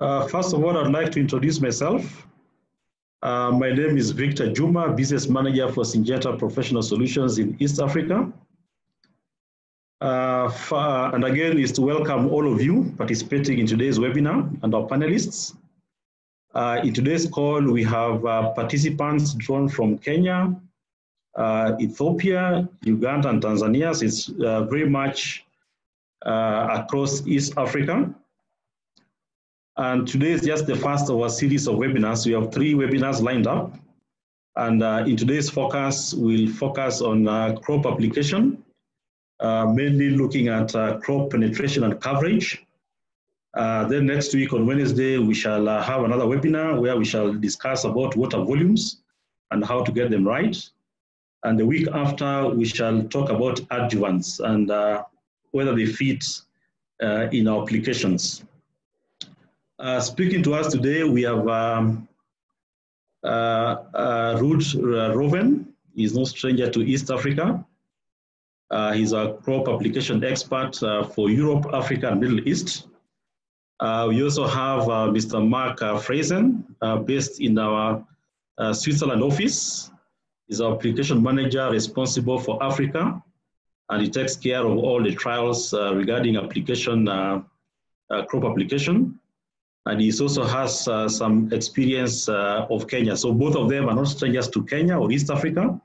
Uh, first of all, I'd like to introduce myself. Uh, my name is Victor Juma, Business Manager for Syngenta Professional Solutions in East Africa. Uh, for, and again, is to welcome all of you participating in today's webinar and our panelists. Uh, in today's call, we have uh, participants drawn from Kenya, uh, Ethiopia, Uganda, and Tanzania. So it's very much across East Africa. And today is just the first of a series of webinars. We have three webinars lined up. And uh, in today's focus, we'll focus on uh, crop application, uh, mainly looking at uh, crop penetration and coverage. Uh, then next week on Wednesday, we shall uh, have another webinar where we shall discuss about water volumes and how to get them right. And the week after, we shall talk about adjuvants and whether they fit in our applications. Uh, speaking to us today, we have um, uh, uh, Ruud Rovén. He's no stranger to East Africa. Uh, he's a crop application expert uh, for Europe, Africa, and Middle East. Uh, we also have Mr. Mark Friesen, based in our Switzerland office. He's our application manager responsible for Africa, and he takes care of all the trials regarding application, crop application and he also has uh, some experience uh, of Kenya. So both of them are not strangers to Kenya or East Africa.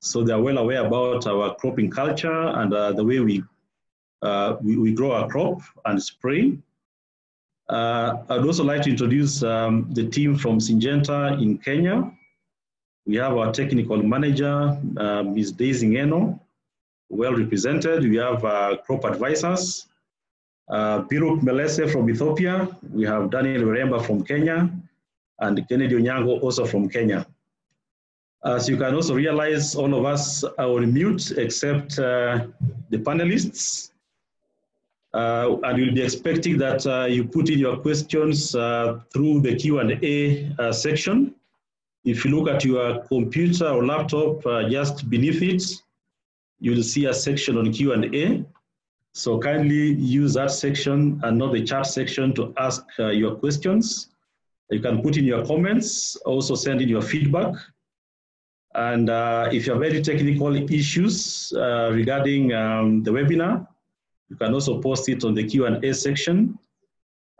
So they are well aware about our cropping culture and uh, the way we, uh, we, we, grow our crop and spray. Uh, I'd also like to introduce um, the team from Syngenta in Kenya. We have our technical manager, uh, Ms. Daisy Ngeno, well represented. We have crop advisors, uh, Biruk Melese from Ethiopia. We have Daniel Weremba from Kenya and Kennedy Onyango also from Kenya. As you can also realize, all of us are on mute except uh, the panelists. Uh, and we'll be expecting that uh, you put in your questions uh, through the Q&A uh, section. If you look at your computer or laptop, uh, just beneath it, you'll see a section on Q&A. So kindly use that section and not the chat section to ask uh, your questions. You can put in your comments, also send in your feedback. And uh, if you have any technical issues uh, regarding um, the webinar, you can also post it on the Q&A section.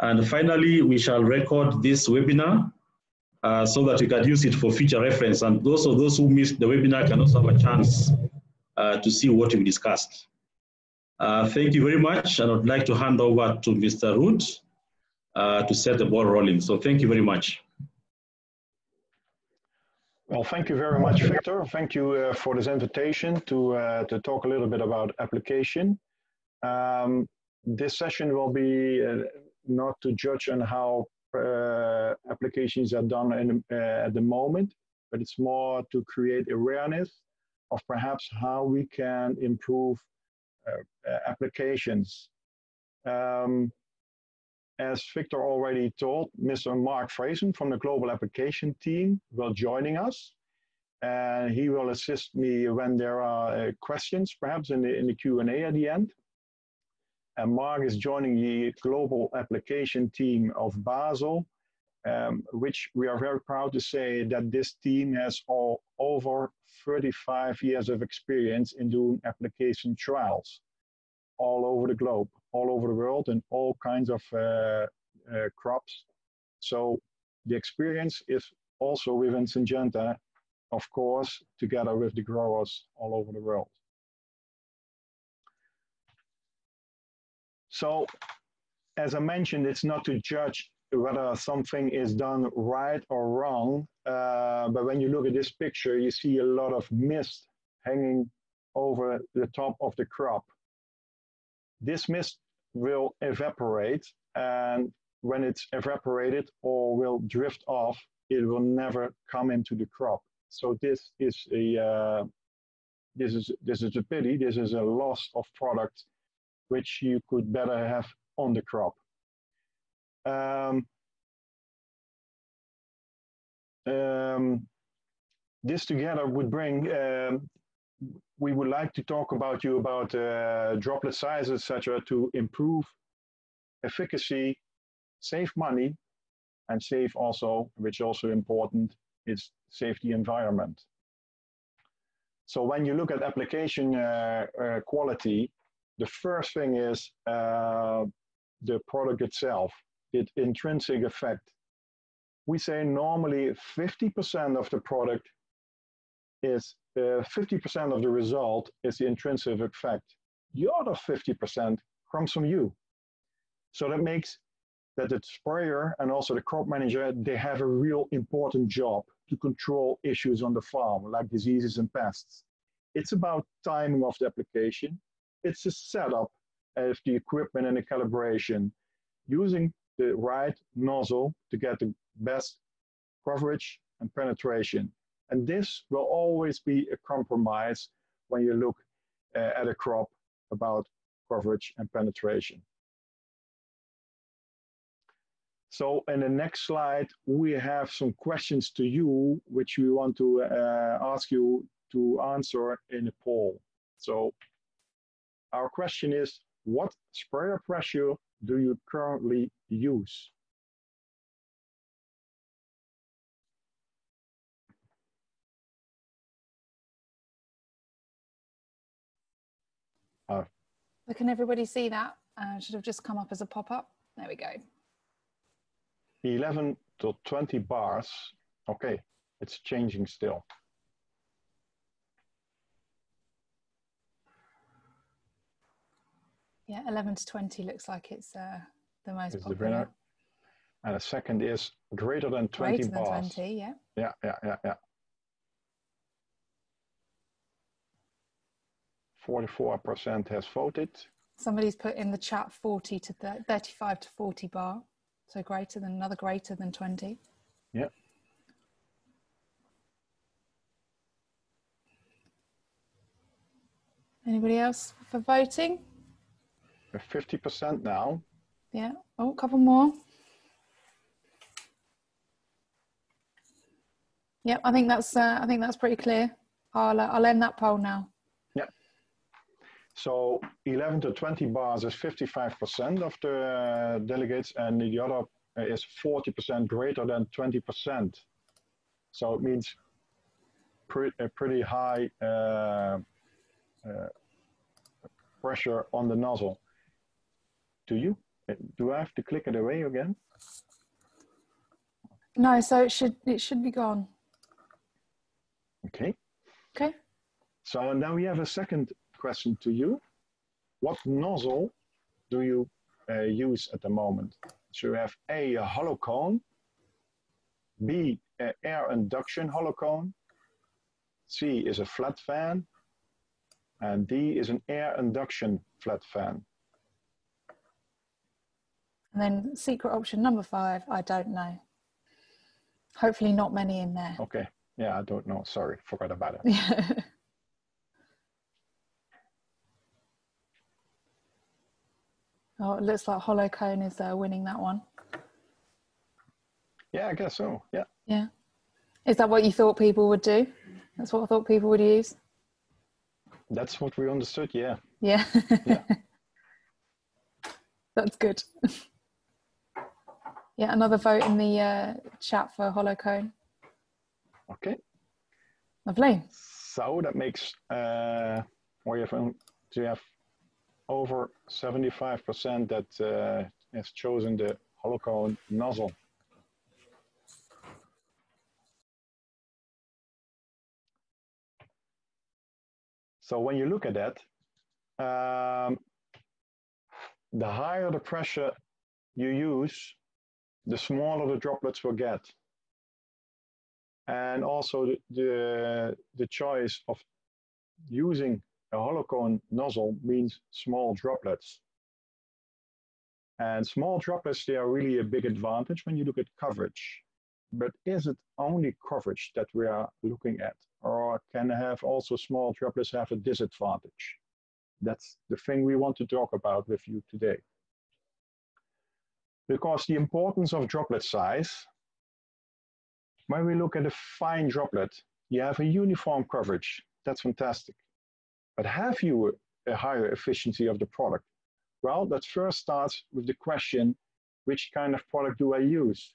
And finally, we shall record this webinar uh, so that you can use it for future reference. And those of those who missed the webinar can also have a chance uh, to see what we discussed. Uh, thank you very much, and I'd like to hand over to Mr. Ruud uh, to set the ball rolling. So thank you very much. Well, thank you very much, Victor. Thank you uh, for this invitation to, uh, to talk a little bit about application. Um, this session will be uh, not to judge on how uh, applications are done in, at the moment, but it's more to create awareness of perhaps how we can improve applications. Um, as Victor already told, Mr. Mark Friesen from the Global Application Team will joining us. And he will assist me when there are uh, questions, perhaps in the, in the Q&A at the end. And Mark is joining the Global Application Team of Basel, um, which we are very proud to say that this team has all over 35 years of experience in doing application trials all over the globe, all over the world, and all kinds of uh, uh, crops. So the experience is also within Syngenta, of course, together with the growers all over the world. So, as I mentioned, it's not to judge whether something is done right or wrong. Uh, but when you look at this picture, you see a lot of mist hanging over the top of the crop. This mist will evaporate, and when it's evaporated or will drift off, it will never come into the crop. So this is a uh, this is this is a pity. This is a loss of product, which you could better have on the crop. Um, um, this together would bring, um, we would like to talk about you about uh, droplet sizes, etc., to improve efficacy save money and save also, which also important, is save the environment. So when you look at application uh, uh, quality, the first thing is uh, the product itself, its intrinsic effect. We say normally 50% of the product is 50% uh, of the result is the intrinsic effect. The other 50% comes from you. So that makes that the sprayer and also the crop manager, they have a real important job to control issues on the farm, like diseases and pests. It's about timing of the application. It's a setup of the equipment and the calibration, using the right nozzle to get the best coverage and penetration. And this will always be a compromise when you look uh, at a crop about coverage and penetration. So in the next slide, we have some questions to you, which we want to uh, ask you to answer in a poll. So our question is, what sprayer pressure do you currently use? Uh, can everybody see that? Uh, should have just come up as a pop-up. There we go. 11 to 20 bars. Okay, it's changing still. Yeah, 11 to 20 looks like it's uh, the most is popular. The winner. And the second is greater than 20 greater bars. Than 20, yeah. Yeah, yeah, yeah, yeah. 44% has voted. Somebody's put in the chat 40 to 35 to 40 bar. So greater than another greater than 20. Yeah. Anybody else for voting? We're 50% now. Yeah. Oh, a couple more. Yep, I think that's uh, I think that's pretty clear. I'll uh, I'll end that poll now. Yeah. So 11 to 20 bars is 55% of the uh, delegates, and the other is 40% greater than 20%. So it means pre a pretty high uh, uh, pressure on the nozzle. Do you? Do I have to click it away again? No, so it should it should be gone. Okay. Okay. So now we have a second question to you. What nozzle do you uh, use at the moment? So you have A, a hollow cone, B, an air induction hollow cone, C is a flat fan, and D is an air induction flat fan. And then secret option number five, I don't know. Hopefully not many in there. Okay. Yeah, I don't know. Sorry, forgot about it. oh, it looks like Hollow Cone is uh, winning that one. Yeah, I guess so. Yeah. Yeah. Is that what you thought people would do? That's what I thought people would use? That's what we understood, yeah. Yeah. yeah. That's good. Yeah, another vote in the uh, chat for Hollow Cone. Okay. Lovely. So that makes, uh, we have, um, you have over 75% that uh, has chosen the Hollow Cone nozzle. So when you look at that, um, the higher the pressure you use, the smaller the droplets will get. And also the, the, the choice of using a hollow cone nozzle means small droplets. And small droplets, they are really a big advantage when you look at coverage. But is it only coverage that we are looking at? Or can have also small droplets have a disadvantage? That's the thing we want to talk about with you today because the importance of droplet size, when we look at a fine droplet, you have a uniform coverage. That's fantastic. But have you a higher efficiency of the product? Well, that first starts with the question, which kind of product do I use?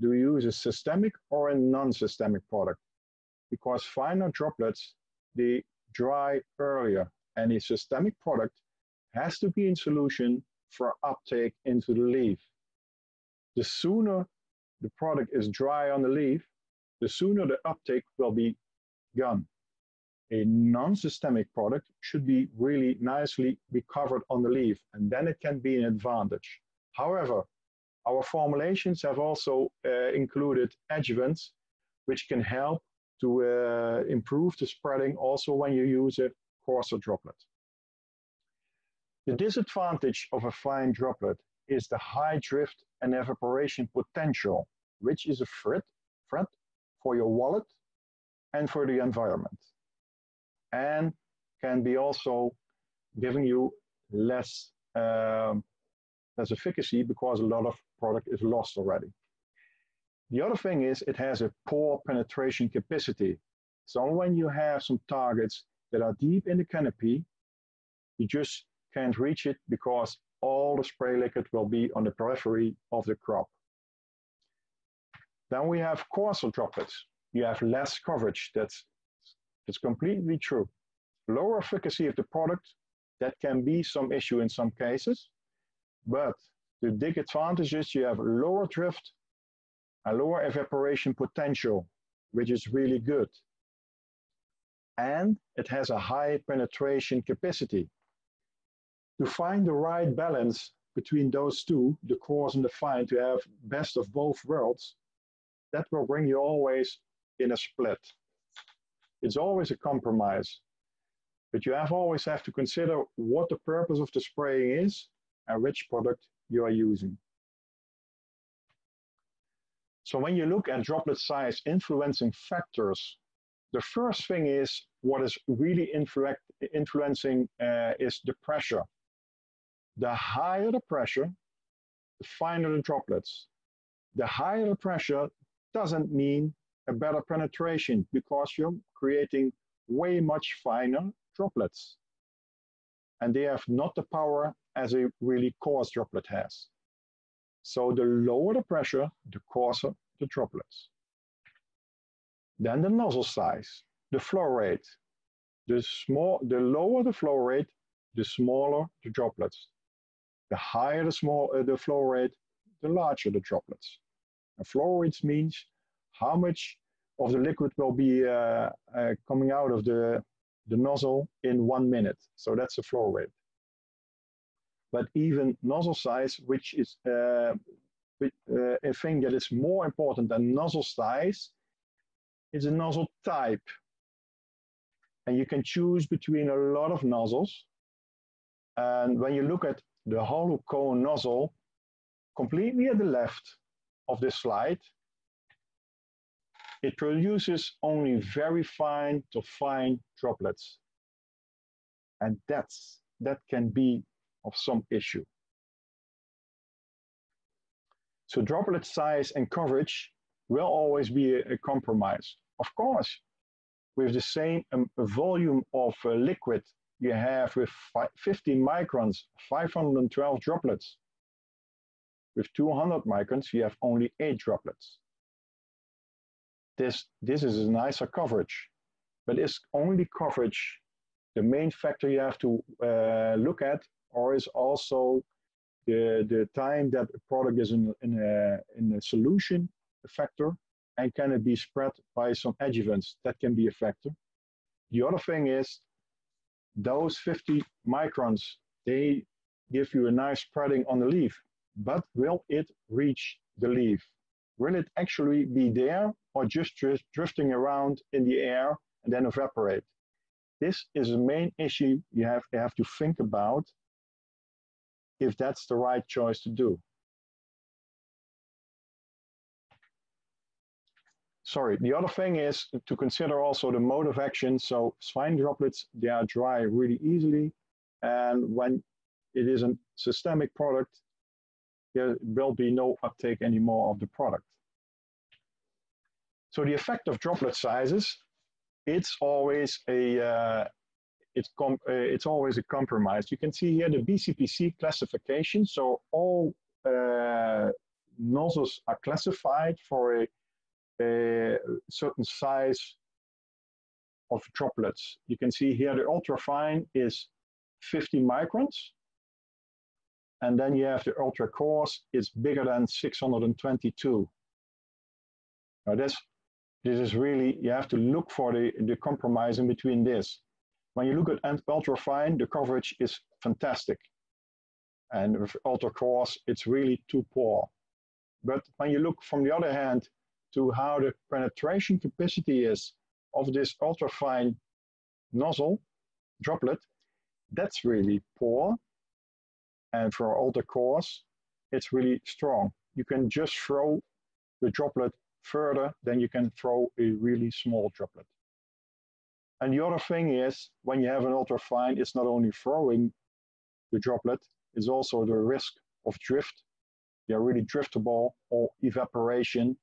Do you use a systemic or a non-systemic product? Because finer droplets, they dry earlier. And a systemic product has to be in solution for uptake into the leaf. The sooner the product is dry on the leaf, the sooner the uptake will be gone. A non-systemic product should be really nicely be covered on the leaf, and then it can be an advantage. However, our formulations have also uh, included adjuvants, which can help to uh, improve the spreading also when you use a coarser droplet. The disadvantage of a fine droplet is the high drift and evaporation potential, which is a threat, threat for your wallet and for the environment. And can be also giving you less, um, less efficacy because a lot of product is lost already. The other thing is it has a poor penetration capacity. So when you have some targets that are deep in the canopy, you just can't reach it because all the spray liquid will be on the periphery of the crop. Then we have coarser droplets. You have less coverage. That's, that's completely true. Lower efficacy of the product, that can be some issue in some cases. But the big advantage is you have lower drift and lower evaporation potential, which is really good. And it has a high penetration capacity. To find the right balance between those two, the coarse and the fine, to have best of both worlds, that will bring you always in a split. It's always a compromise. But you have always have to consider what the purpose of the spraying is and which product you are using. So when you look at droplet size influencing factors, the first thing is what is really influ influencing uh, is the pressure. The higher the pressure, the finer the droplets. The higher the pressure doesn't mean a better penetration because you're creating way much finer droplets. And they have not the power as a really coarse droplet has. So the lower the pressure, the coarser the droplets. Then the nozzle size, the flow rate. The, small, the lower the flow rate, the smaller the droplets. The higher the, small, uh, the flow rate, the larger the droplets. And flow rate means how much of the liquid will be uh, uh, coming out of the, the nozzle in one minute. So that's the flow rate but even nozzle size, which is uh, uh, a thing that is more important than nozzle size, is a nozzle type. And you can choose between a lot of nozzles. And when you look at the hollow cone nozzle, completely at the left of this slide, it produces only very fine to fine droplets. And that's, that can be of some issue. So droplet size and coverage will always be a, a compromise. Of course, with the same um, volume of uh, liquid you have with 50 microns, 512 droplets. With 200 microns, you have only eight droplets. This, this is a nicer coverage, but is only coverage the main factor you have to uh, look at or is also the, the time that a product is in, in, a, in a solution a factor and can it be spread by some adjuvants that can be a factor. The other thing is those 50 microns, they give you a nice spreading on the leaf, but will it reach the leaf? Will it actually be there or just drifting around in the air and then evaporate? This is the main issue you have, you have to think about if that's the right choice to do. Sorry, the other thing is to consider also the mode of action. So fine droplets, they are dry really easily. And when it is a systemic product, there will be no uptake anymore of the product. So the effect of droplet sizes, it's always a, uh, it's, uh, it's always a compromise. You can see here the BCPC classification. So all uh, nozzles are classified for a, a, certain size of droplets. You can see here the ultrafine is 50 microns. And then you have the ultra coarse, it's bigger than 622. Now this, this is really, you have to look for the, the compromise in between this. When you look at ultra fine, the coverage is fantastic. And with ultra coarse, it's really too poor. But when you look from the other hand to how the penetration capacity is of this ultrafine nozzle droplet, that's really poor. And for ultra cores, it's really strong. You can just throw the droplet further than you can throw a really small droplet. And the other thing is, when you have an ultrafine, it's not only throwing the droplet, it's also the risk of drift. They're really driftable or evaporation,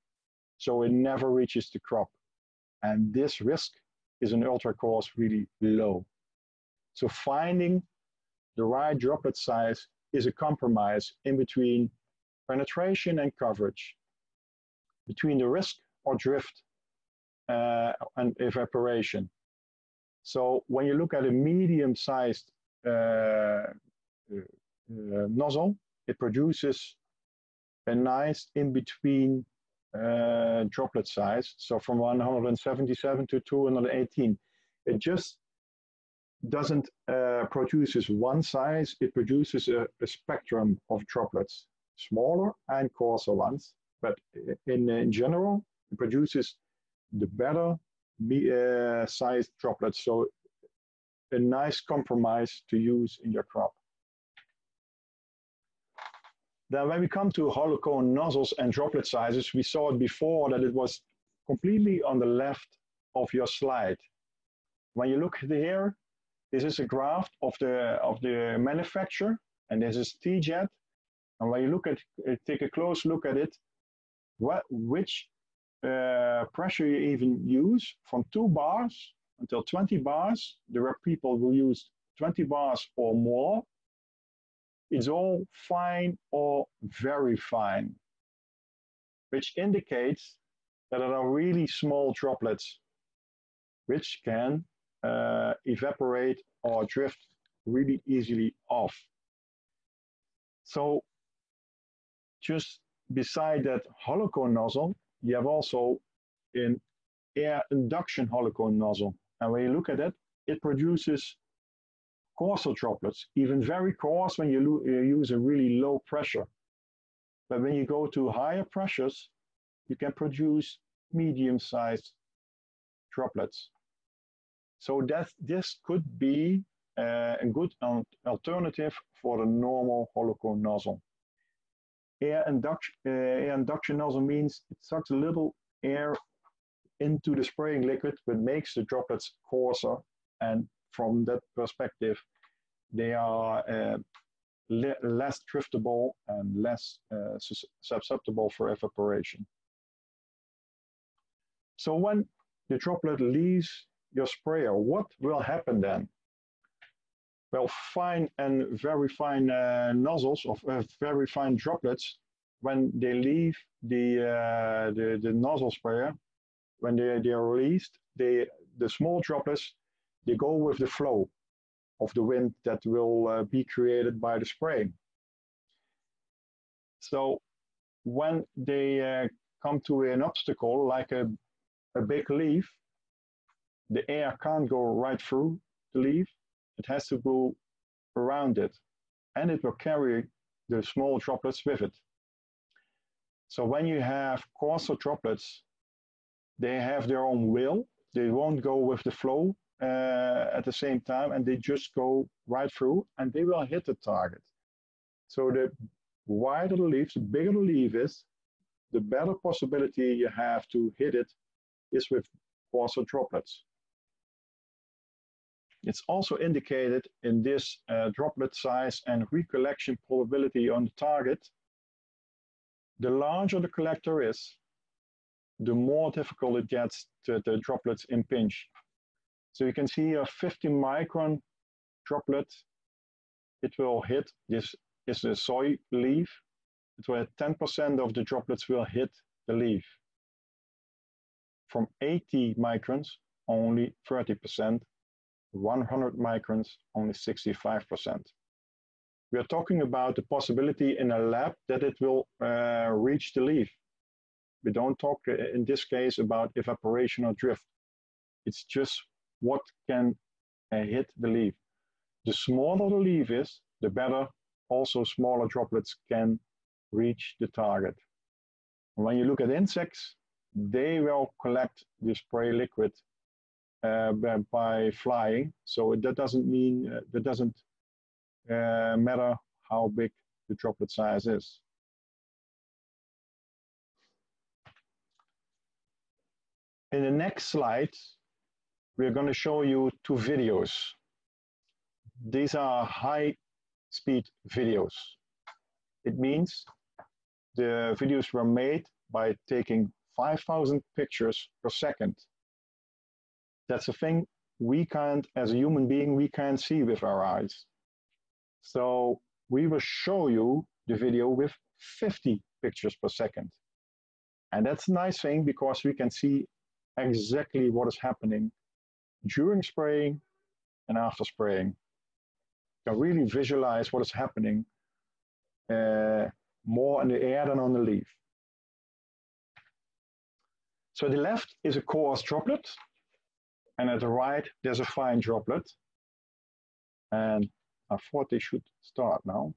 so it never reaches the crop. And this risk is an ultra coarse really low. So finding the right droplet size is a compromise in between penetration and coverage, between the risk or drift uh, and evaporation. So when you look at a medium-sized uh, uh, uh, nozzle, it produces a nice in-between uh, droplet size. So from 177 to 218. It just doesn't uh, produces one size, it produces a, a, spectrum of droplets, smaller and coarser ones. But in, in general, it produces the better uh, sized droplets. So a nice compromise to use in your crop. Then when we come to hollow cone nozzles and droplet sizes, we saw it before that it was completely on the left of your slide. When you look here, this is a graph of the, of the manufacturer, and this is TeeJet. And when you look at, take a close look at it, what, which uh, pressure you even use from two bars until 20 bars. There are people who use 20 bars or more. It's all fine or very fine, which indicates that there are really small droplets which can uh, evaporate or drift really easily off. So just beside that hollow cone nozzle, you have also an air induction hollow cone nozzle. And when you look at it, it produces coarser droplets, even very coarse when you, you use a really low pressure. But when you go to higher pressures, you can produce medium-sized droplets. So that this could be uh, a good alternative for a normal hollow cone nozzle. Air uh, air induction nozzle means it sucks a little air into the spraying liquid, but makes the droplets coarser. And from that perspective, they are uh, le less driftable and less uh, susceptible for evaporation. So when the droplet leaves your sprayer, what will happen then? Well, fine and very fine uh, nozzles of uh, very fine droplets, when they leave the, uh, the, the nozzle sprayer, when they, they are released, they, the small droplets, they go with the flow of the wind that will uh, be created by the spray. So when they uh, come to an obstacle like a, a big leaf, the air can't go right through the leaf. It has to go around it and it will carry the small droplets with it. So when you have coarser droplets, they have their own will. They won't go with the flow at the same time and they just go right through and they will hit the target. So the wider the leaf, the bigger the leaf is, the better possibility you have to hit it is with coarser droplets. It's also indicated in this uh, droplet size and recollection probability on the target. The larger the collector is, the more difficult it gets to the droplets impinge. So you can see a 50 micron droplet. It will hit, this is a soy leaf. it will 10% of the droplets will hit the leaf. From 80 microns, only 30%, 100 microns, only 65%. We are talking about the possibility in a lab that it will uh, reach the leaf. We don't talk uh, in this case about evaporation or drift. It's just what can uh, hit the leaf. The smaller the leaf is, the better also smaller droplets can reach the target. When you look at insects, they will collect the spray liquid uh, by flying. So that doesn't mean, uh, that doesn't uh, matter how big the droplet size is. In the next slide, we're going to show you two videos. These are high speed videos. It means the videos were made by taking 5,000 pictures per second. That's a thing we can't, as a human being, we can't see with our eyes. So we will show you the video with 50 pictures per second. And that's a nice thing because we can see exactly what is happening during spraying and after spraying. You can really visualize what is happening uh, more in the air than on the leaf. So the left is a coarse droplet, and at the right, there's a fine droplet. And I thought they should start now.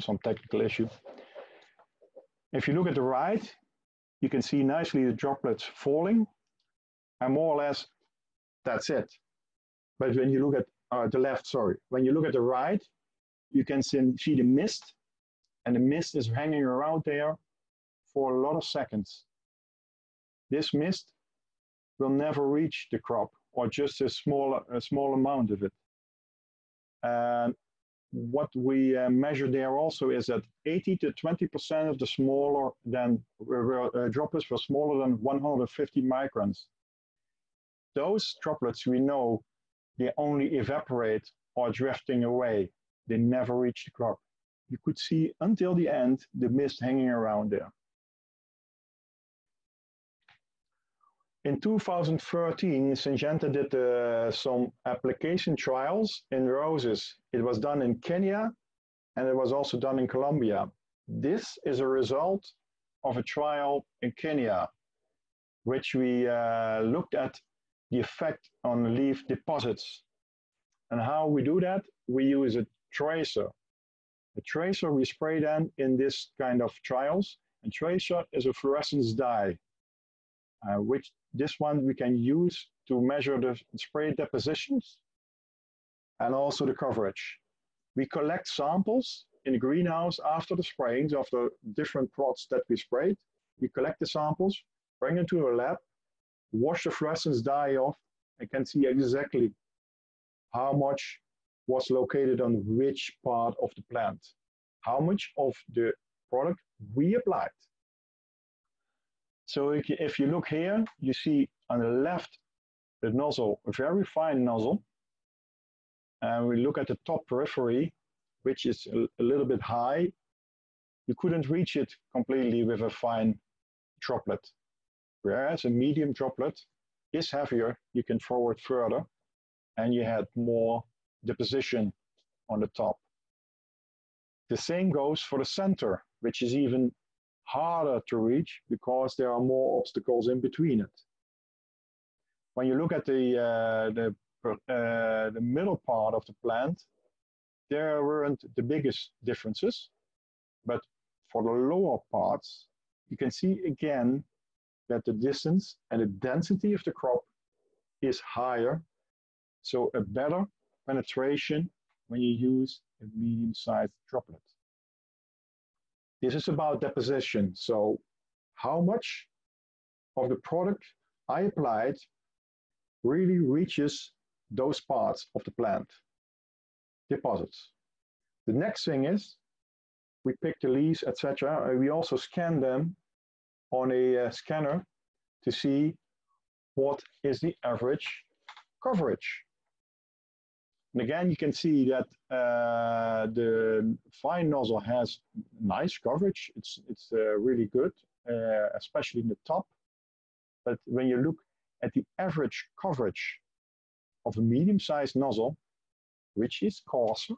Some technical issue. If you look at the right, you can see nicely the droplets falling, and more or less, that's it. But when you look at uh, the left, sorry, when you look at the right, you can see the mist, and the mist is hanging around there for a lot of seconds. This mist will never reach the crop, or just a small, a small amount of it. And what we uh, measure there also is that 80 to 20% of the smaller than uh, droplets were smaller than 150 microns. Those droplets we know they only evaporate or drifting away. They never reach the crop. You could see until the end the mist hanging around there. In 2013, Syngenta did uh, some application trials in roses. It was done in Kenya and it was also done in Colombia. This is a result of a trial in Kenya, which we uh, looked at the effect on leaf deposits. And how we do that? We use a tracer. A tracer we spray then in this kind of trials. And tracer is a fluorescence dye, uh, which this one we can use to measure the spray depositions and also the coverage. We collect samples in the greenhouse after the sprayings of the different plots that we sprayed. We collect the samples, bring them to a lab, wash the fluorescence dye off and can see exactly how much was located on which part of the plant, how much of the product we applied. So if you look here, you see on the left the nozzle, a very fine nozzle. And we look at the top periphery, which is a, little bit high. You couldn't reach it completely with a fine droplet whereas a medium droplet is heavier, you can forward further, and you had more deposition on the top. The same goes for the center, which is even harder to reach because there are more obstacles in between it. When you look at the, uh, the, uh, the middle part of the plant, there weren't the biggest differences, but for the lower parts, you can see again that the distance and the density of the crop is higher. So a better penetration when you use a medium-sized droplet. This is about deposition. So how much of the product I applied really reaches those parts of the plant, deposits. The next thing is we pick the leaves, etc. We also scan them on a uh, scanner to see what is the average coverage. And again, you can see that uh, the fine nozzle has nice coverage. It's, it's uh, really good, uh, especially in the top. But when you look at the average coverage of a medium-sized nozzle, which is coarser,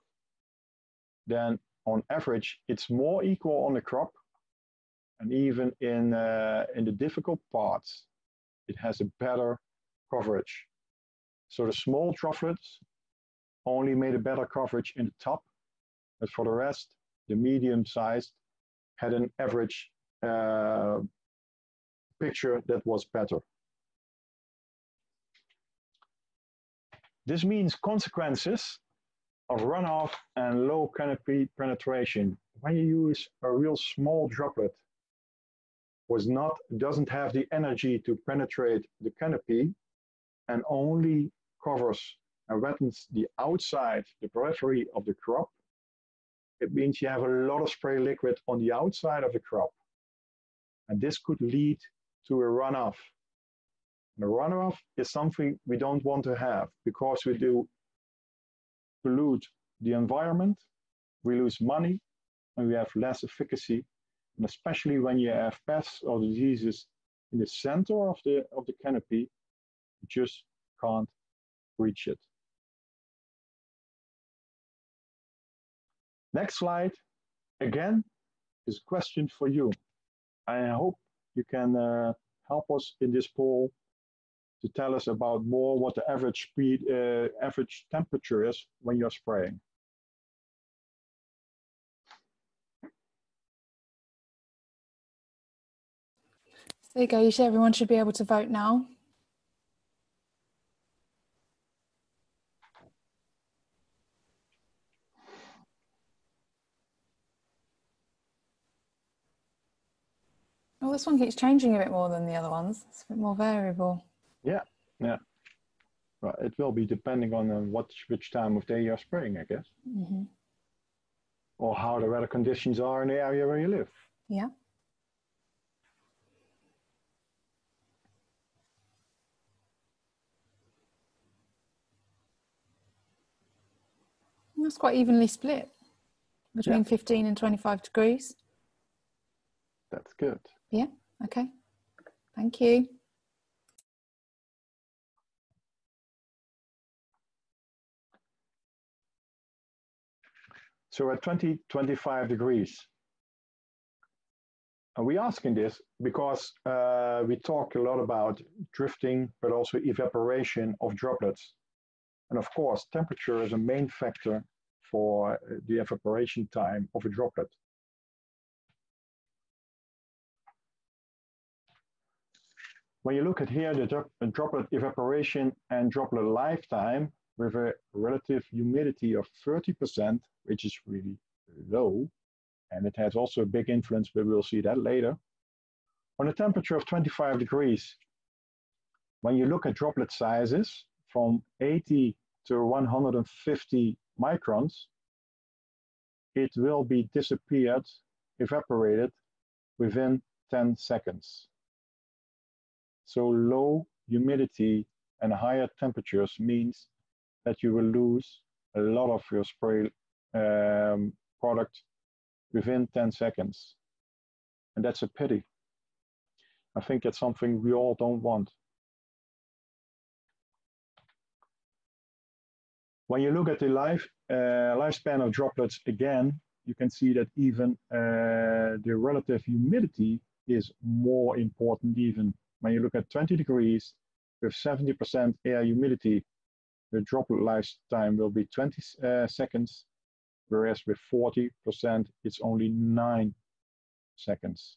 then on average, it's more equal on the crop. And even in, uh, in the difficult parts, it has a better coverage. So the small droplets only made a better coverage in the top, but for the rest, the medium sized had an average uh, picture that was better. This means consequences of runoff and low canopy penetration. When you use a real small droplet, was not doesn't have the energy to penetrate the canopy and only covers and wettens the outside, the periphery of the crop, it means you have a lot of spray liquid on the outside of the crop. And this could lead to a runoff. And a runoff is something we don't want to have because we do pollute the environment, we lose money, and we have less efficacy. And especially when you have pests or diseases in the center of the, of the canopy, you just can't reach it. Next slide, again, is a question for you. I hope you can uh, help us in this poll to tell us about more what the average speed, uh, average temperature is when you're spraying. There you go. You everyone should be able to vote now. Well, this one keeps changing a bit more than the other ones. It's a bit more variable. Yeah, yeah. Well, it will be depending on uh, what which time of day you're spraying, I guess. Mm -hmm. Or how the weather conditions are in the area where you live. Yeah. That's quite evenly split between yeah. 15 and 25 degrees. That's good. Yeah, okay. Thank you. So at 20, 25 degrees, are we asking this because uh, we talk a lot about drifting, but also evaporation of droplets. And of course, temperature is a main factor for the evaporation time of a droplet. When you look at here, the droplet evaporation and droplet lifetime with a relative humidity of 30%, which is really low, and it has also a big influence, but we'll see that later. On a temperature of 25 degrees, when you look at droplet sizes from 80 to 150 microns, it will be disappeared, evaporated within 10 seconds. So low humidity and higher temperatures means that you will lose a lot of your spray um, product within 10 seconds. And that's a pity. I think that's something we all don't want. When you look at the life, uh, lifespan of droplets again, you can see that even uh, the relative humidity is more important even when you look at 20 degrees with 70% air humidity, the droplet lifetime will be 20 uh, seconds, whereas with 40%, it's only nine seconds.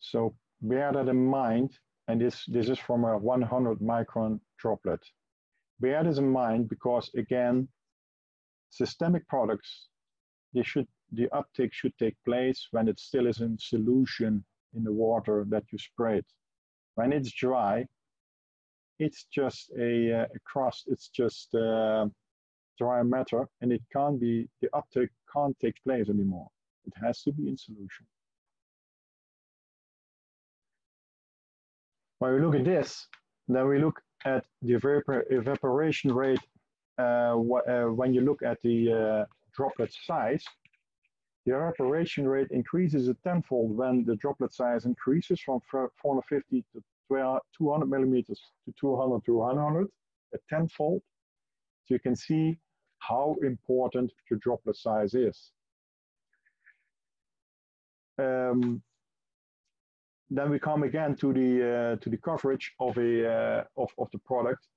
So bear that in mind, and this, this is from a 100 micron droplet. Bear this in mind because again, systemic products, they should, the uptake should take place when it still is in solution in the water that you sprayed. When it's dry, it's just a, uh, a crust, it's just uh, dry matter, and it can't be, the uptake can't take place anymore. It has to be in solution. When we look at this, then we look at the evapor evaporation rate uh, uh, when you look at the uh, droplet size. The evaporation rate increases a tenfold when the droplet size increases from 450 to 200 millimeters to 200 to 100, a tenfold. So you can see how important the droplet size is. Um, then we come again to the uh, to the coverage of a uh, of of the product.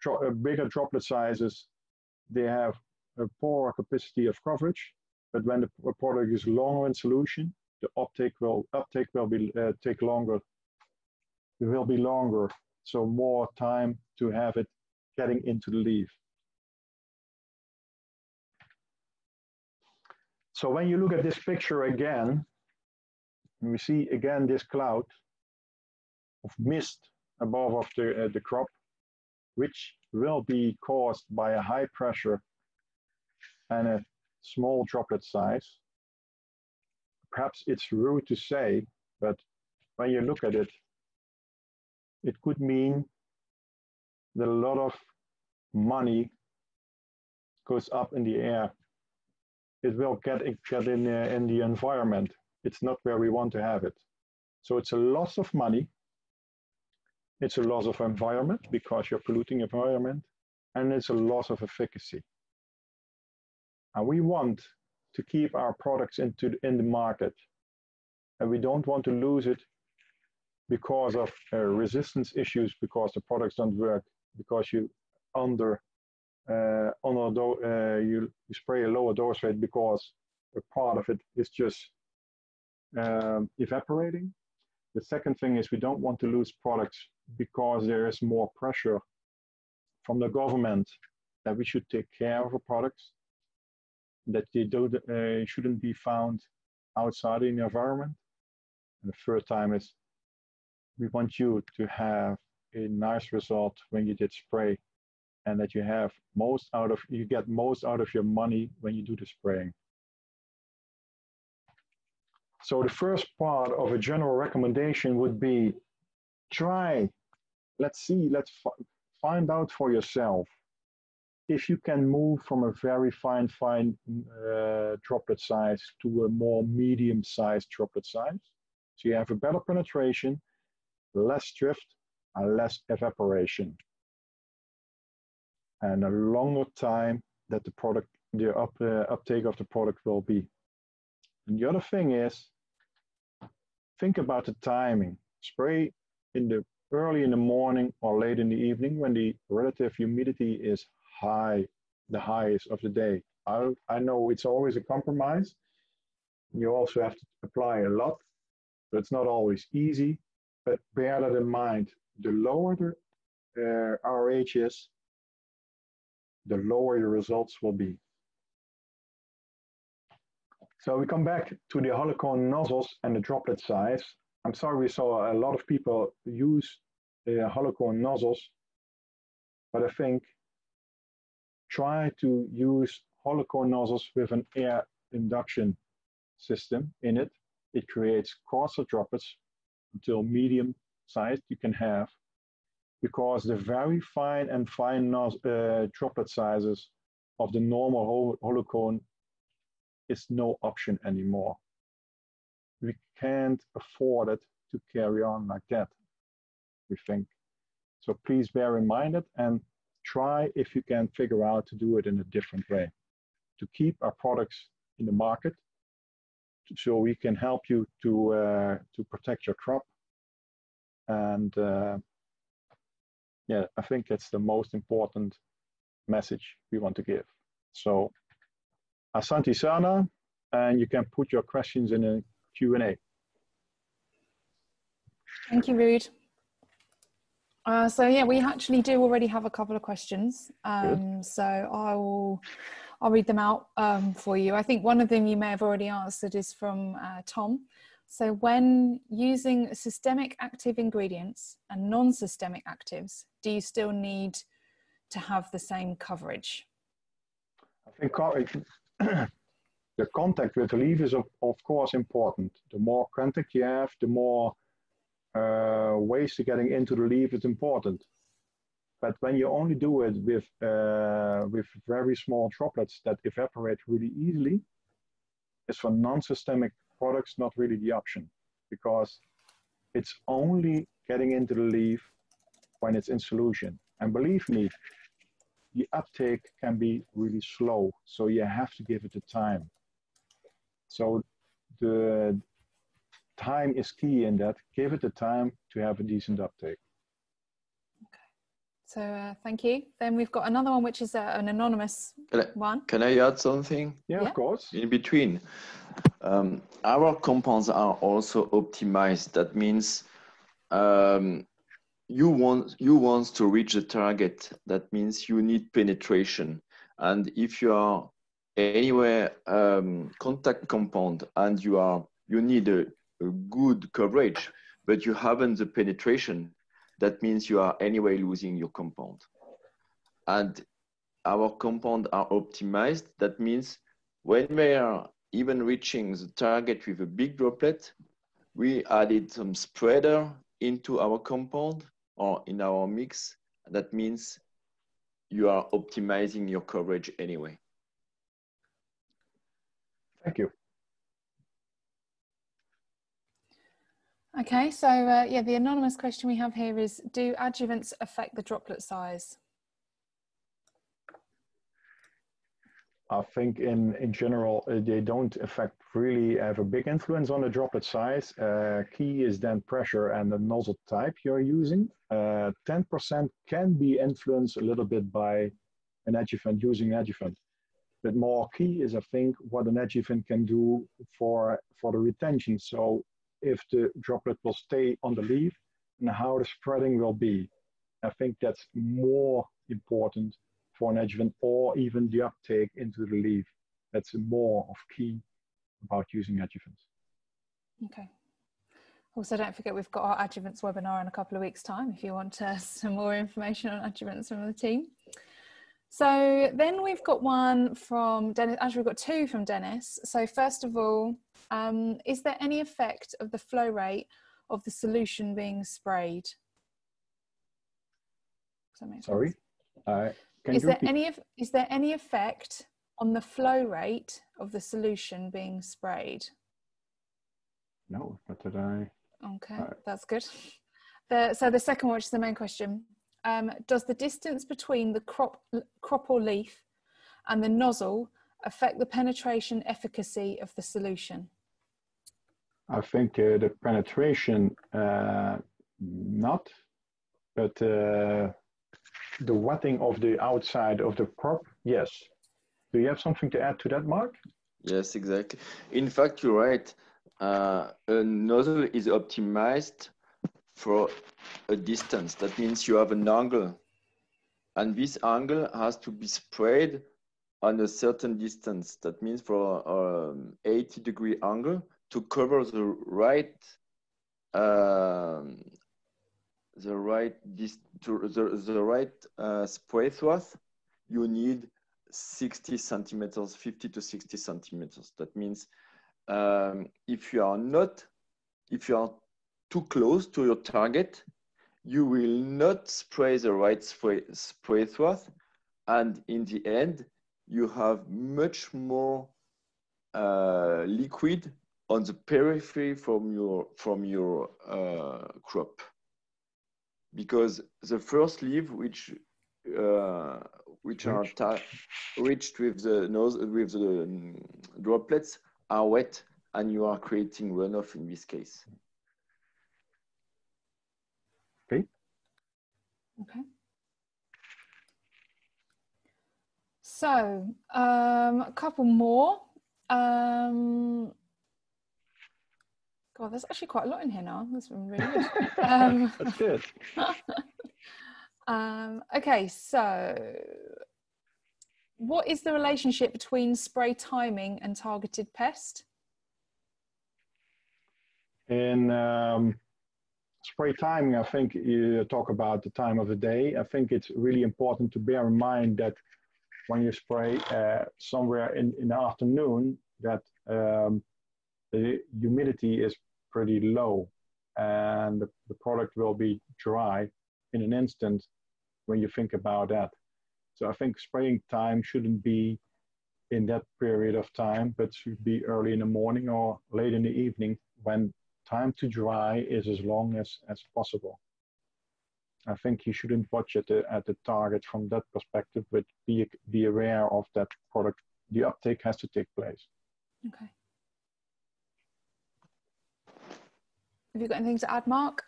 Dro uh, bigger droplet sizes, they have a poorer capacity of coverage. But when the product is longer in solution, the uptake will uptake will be uh, take longer. It will be longer, so more time to have it getting into the leaf. So when you look at this picture again, we see again this cloud of mist above of the, uh, the crop, which will be caused by a high pressure and a small droplet size. Perhaps it's rude to say, but when you look at it, it could mean that a lot of money goes up in the air. It will get, get in, uh, in the environment it's not where we want to have it. So it's a loss of money. It's a loss of environment because you're polluting environment and it's a loss of efficacy. And we want to keep our products into in the market and we don't want to lose it because of uh, resistance issues, because the products don't work, because you under uh, on a do, uh, you, you spray a lower dose rate because a part of it is just um, evaporating. The second thing is we don't want to lose products because there is more pressure from the government that we should take care of our products, that they don't, uh, shouldn't be found outside in the environment. And the third time is we want you to have a nice result when you did spray and that you have most out of, you get most out of your money when you do the spraying. So the first part of a general recommendation would be try, let's see, let's find out for yourself if you can move from a very fine, fine uh, droplet size to a more medium sized droplet size. So you have a better penetration, less drift, and less evaporation. And a longer time that the product, the up, uh, uptake of the product will be. And the other thing is, think about the timing. Spray in the early in the morning or late in the evening when the relative humidity is high, the highest of the day. I, I know it's always a compromise. You also have to apply a lot, but it's not always easy. But bear that in mind. The lower the uh, RH is, the lower the results will be. So we come back to the hollow cone nozzles and the droplet size. I'm sorry we saw a lot of people use the hollow cone nozzles, but I think try to use hollow cone nozzles with an air induction system in it. It creates coarser droplets until medium size you can have because the very fine and fine uh, droplet sizes of the normal hollow cone is no option anymore. We can't afford it to carry on like that, we think. So please bear in mind it and try if you can figure out to do it in a different way to keep our products in the market so we can help you to, uh, to protect your crop. And uh, yeah, I think that's the most important message we want to give. So Asante Sana, and you can put your questions in a Q&A. Thank you, Ruud. Uh, so yeah, we actually do already have a couple of questions. Um, so I will, I'll read them out um, for you. I think one of them you may have already answered is from uh, Tom. So when using systemic active ingredients and non-systemic actives, do you still need to have the same coverage? I think the contact with the leaf is of, of course important. The more contact you have, the more uh, ways to getting into the leaf is important. But when you only do it with, uh, with very small droplets that evaporate really easily, is for non-systemic products not really the option because it's only getting into the leaf when it's in solution. And believe me, the uptake can be really slow. So you have to give it the time. So the time is key in that. Give it the time to have a decent uptake. Okay. So uh, thank you. Then we've got another one, which is uh, an anonymous can I, one. Can I add something? Yeah, yeah. of course. In between, um, our compounds are also optimized. That means um, you want you want to reach the target that means you need penetration and if you are anywhere um, contact compound and you are you need a, a, good coverage but you haven't the penetration that means you are anyway losing your compound and our compound are optimized that means when we are even reaching the target with a big droplet we added some spreader into our compound or in our mix, that means you are optimizing your coverage anyway. Thank you. Okay, so uh, yeah, the anonymous question we have here is, do adjuvants affect the droplet size? I think in, in general, uh, they don't affect really have a big influence on the droplet size. Uh, key is then pressure and the nozzle type you're using. 10% uh, can be influenced a little bit by an adjuvant using adjuvant. But more key is, I think, what an adjuvant can do for, for the retention. So if the droplet will stay on the leaf and how the spreading will be. I think that's more important for an adjuvant or even the uptake into the leaf. That's more of key about using adjuvants. Okay. Also, don't forget we've got our adjuvants webinar in a couple of weeks' time if you want uh, some more information on adjuvants from the team. So then we've got one from Dennis, actually we've got two from Dennis. So first of all, um, is there any effect of the flow rate of the solution being sprayed? Sorry? Uh, is there any is there any effect on the flow rate of the solution being sprayed? No, not today. Okay, uh, that's good. The, so the second one, which is the main question, um, does the distance between the crop, crop or leaf and the nozzle affect the penetration efficacy of the solution? I think uh, the penetration, uh, not, but uh, the wetting of the outside of the crop, yes. Do you have something to add to that, Mark? Yes, exactly. In fact, you're right. Uh, a nozzle is optimized for a distance. That means you have an angle. And this angle has to be sprayed on a certain distance. That means for um, 80 degree angle to cover the right um, the right this the, the right uh, spray swath, you need 60 centimeters, 50 to 60 centimeters. That means um, if you are not, if you are too close to your target, you will not spray the right spray, spray swath. And in the end, you have much more uh, liquid on the periphery from your, from your uh, crop because the first leaf which uh, which are reached with the nose with the um, droplets are wet and you are creating runoff in this case. Okay. Okay. So um, a couple more. Um, God, there's actually quite a lot in here now. That's been really good. Um, That's good. um, okay, so what is the relationship between spray timing and targeted pest? In um, spray timing, I think you talk about the time of the day. I think it's really important to bear in mind that when you spray uh, somewhere in, in the afternoon, that um, the humidity is pretty low. and the, the product will be dry in an instant when you think about that. So I think spraying time shouldn't be in that period of time, but should be early in the morning or late in the evening when time to dry is as long as, as possible. I think you shouldn't watch at the, at the target from that perspective, but be, be aware of that product. The uptake has to take place. Okay. Have you got anything to add, Mark?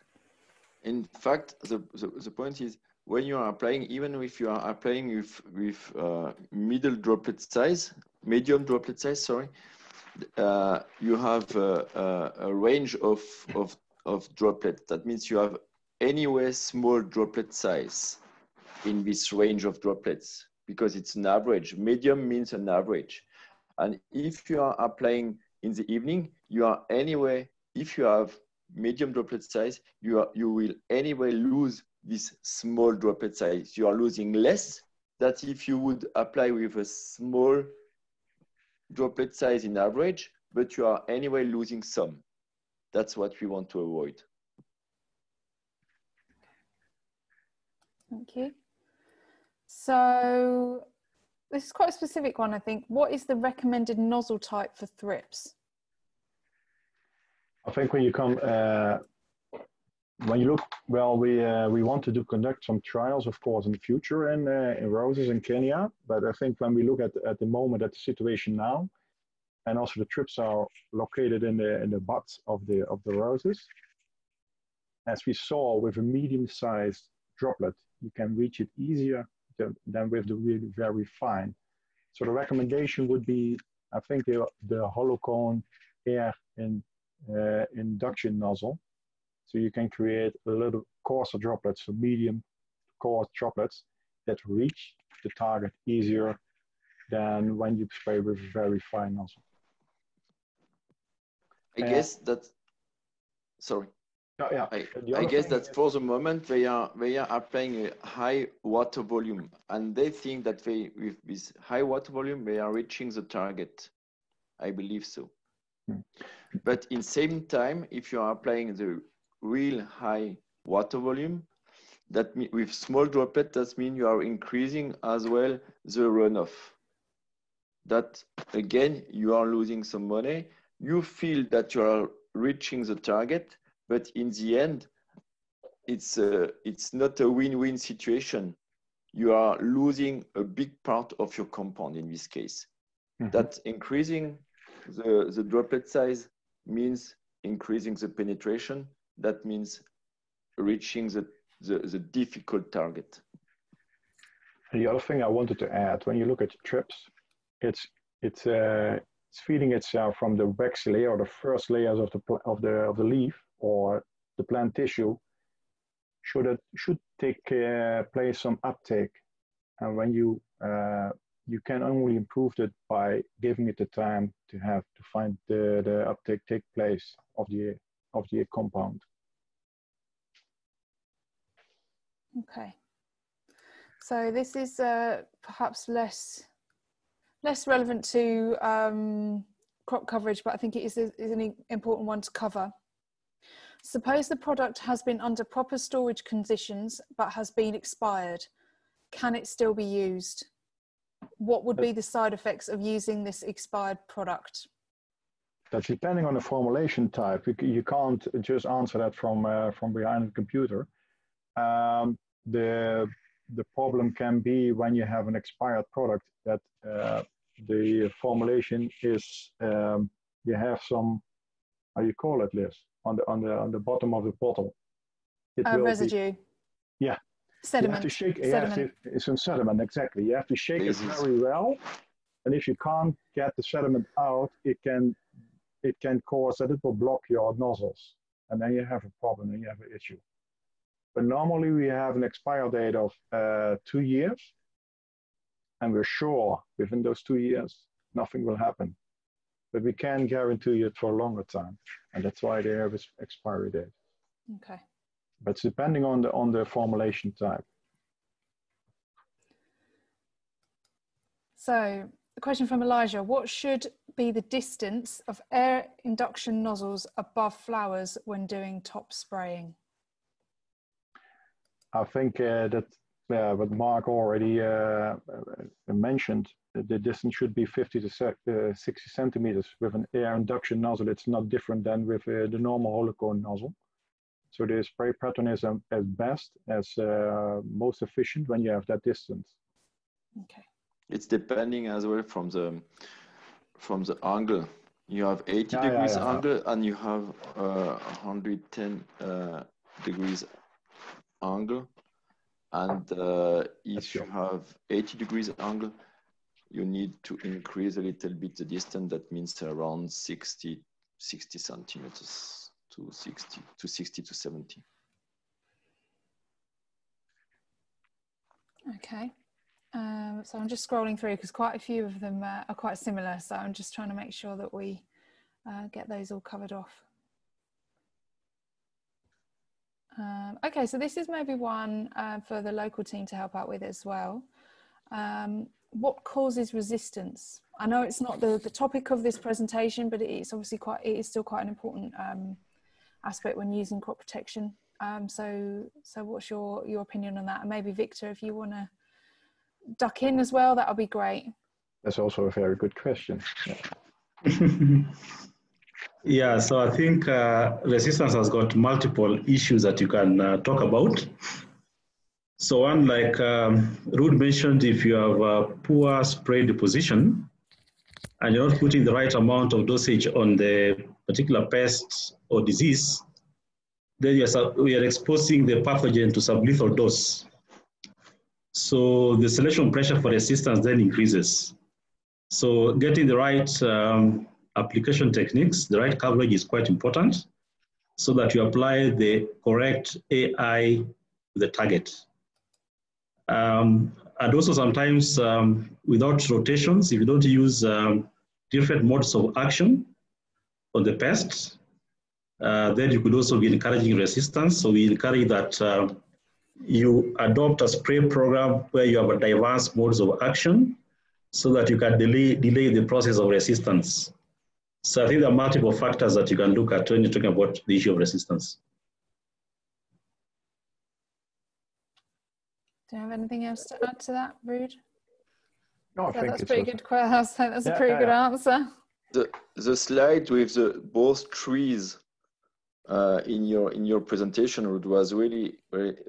In fact, the, the, the point is when you are applying, even if you are applying with, with uh, middle droplet size, medium droplet size, sorry, uh, you have a, a, a, range of, of, of droplets. That means you have anywhere small droplet size in this range of droplets because it's an average. Medium means an average. And if you are applying in the evening, you are anyway, if you have medium droplet size, you, are, you will anyway lose this small droplet size. You are losing less than if you would apply with a small droplet size in average, but you are anyway losing some. That's what we want to avoid. Thank you. So this is quite a specific one, I think. What is the recommended nozzle type for thrips? I think when you come, uh, when you look, well, we uh, we want to conduct some trials, of course, in the future in uh, in roses in Kenya. But I think when we look at at the moment at the situation now, and also the thrips are located in the in the butts of the of the roses. As we saw with a medium-sized droplet, you can reach it easier than, than with the really very fine. So the recommendation would be, I think, the, the hollow cone air in, uh, induction nozzle. So you can create a little coarser droplets, so medium coarse droplets that reach the target easier than when you spray with a very fine nozzle. I uh, guess that, sorry. Oh, yeah. I, I guess that for the moment they are they are applying a high water volume and they think that they with this high water volume they are reaching the target. I believe so. Hmm. But in same time, if you are applying the real high water volume, that with small droplet, that means you are increasing as well the runoff. That again, you are losing some money. You feel that you are reaching the target, but in the end, it's, a, it's not a win-win situation. You are losing a big part of your compound in this case. Mm -hmm. That increasing the, the droplet size means increasing the penetration. That means reaching the, the, the difficult target. The other thing I wanted to add, when you look at thrips, it's, it's, uh, it's feeding itself from the wax layer or the first layers of the, of the, of the leaf or the plant tissue should it should take uh, place some uptake and when you uh, you can only improve it by giving it the time to have to find the, the uptake take place of the of the compound okay so this is uh, perhaps less less relevant to um, crop coverage but i think it is, is an important one to cover Suppose the product has been under proper storage conditions but has been expired. Can it still be used? What would be the side effects of using this expired product? That's depending on the formulation type. You, you can't just answer that from, uh, from behind the computer. Um, the, the problem can be when you have an expired product that uh, the formulation is, um, you have some, how you call it, Liz? on the on the on the bottom of the bottle. It uh, residue. Be, yeah. Sediment. You have to shake. Sediment. To, it's some sediment exactly. You have to shake it very well, and if you can't get the sediment out, it can it can cause that it will block your nozzles, and then you have a problem and you have an issue. But normally we have an expire date of uh, two years, and we're sure within those two years nothing will happen but we can guarantee it for a longer time. And that's why they have this expiry date. Okay. But it's depending on the, on the formulation type. So a question from Elijah. What should be the distance of air induction nozzles above flowers when doing top spraying? I think uh, that uh, what Mark already uh, uh mentioned, the distance should be 50 to uh, 60 centimeters. With an air induction nozzle, it's not different than with uh, the normal hollow cone nozzle. So the spray pattern is um, as best, as most efficient when you have that distance. Okay. It's depending as well from the from the angle. You have 80 yeah, degrees yeah, yeah. angle and you have uh, 110 uh, degrees angle. And uh, if you have 80 degrees angle, you need to increase a little bit the distance. That means around 60, 60 centimeters to 60 to 60 to 70. Okay. Um, so I'm just scrolling through because quite a few of them uh, are quite similar. So I'm just trying to make sure that we uh, get those all covered off. Um, okay, so this is maybe one uh, for the local team to help out with as well. Um, what causes resistance? I know it's not the, the topic of this presentation, but it's obviously quite, it is still quite an important um, aspect when using crop protection. Um, so, so what's your, your opinion on that? And maybe Victor, if you want to duck in as well, that would be great. That's also a very good question. Yeah, yeah so I think uh, resistance has got multiple issues that you can uh, talk about. So one, like um, Ruud mentioned, if you have a poor spray deposition and you're not putting the right amount of dosage on the particular pest or disease, then you're, we are exposing the pathogen to sublethal dose. So the selection pressure for resistance then increases. So getting the right um, application techniques, the right coverage is quite important so that you apply the correct AI to the target. Um, and also sometimes um, without rotations, if you don't use um, different modes of action on the pest, uh, then you could also be encouraging resistance. So we encourage that uh, you adopt a spray program where you have a diverse modes of action so that you can delay, delay the process of resistance. So I think there are multiple factors that you can look at when you're talking about the issue of resistance. Do you have anything else to add to that, Ruud? No, I think that's it's pretty good. Question. That's yeah, a pretty yeah, good yeah. answer. The the slide with the both trees uh, in your in your presentation it was really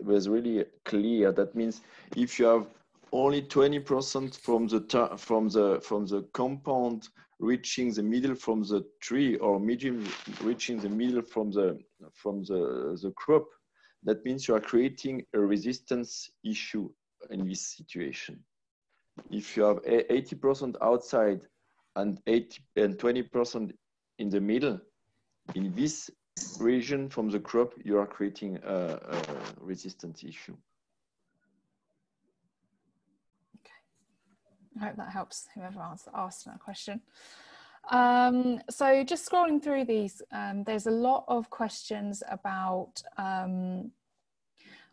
was really clear. That means if you have only 20% from the from the from the compound reaching the middle from the tree or medium reaching the middle from the from the the crop, that means you are creating a resistance issue in this situation. If you have 80% outside and 80 and 20% in the middle, in this region from the crop, you are creating a, a resistance issue. Okay. I hope that helps whoever asked, asked that question. Um, so just scrolling through these, um, there's a lot of questions about um,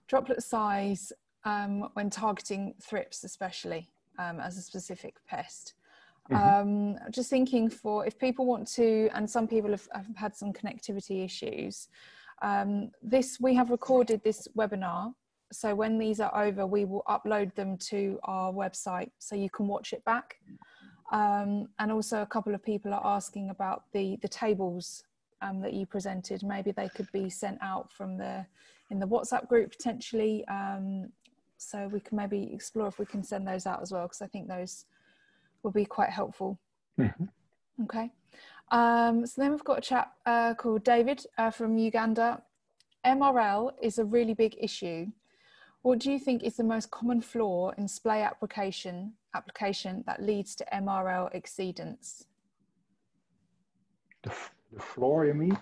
droplet size um, when targeting thrips, especially um, as a specific pest. Mm-hmm. Um, just thinking for if people want to, and some people have, have had some connectivity issues. Um, this we have recorded this webinar, so when these are over, we will upload them to our website so you can watch it back. Um, and also, a couple of people are asking about the the tables um, that you presented. Maybe they could be sent out from the in the WhatsApp group potentially. Um, so we can maybe explore if we can send those out as well because I think those will be quite helpful. Mm-hmm. Okay. Um, so then we've got a chap uh, called David uh, from Uganda. MRL is a really big issue. What do you think is the most common flaw in spray application application that leads to MRL exceedance? The, the floor, you mean?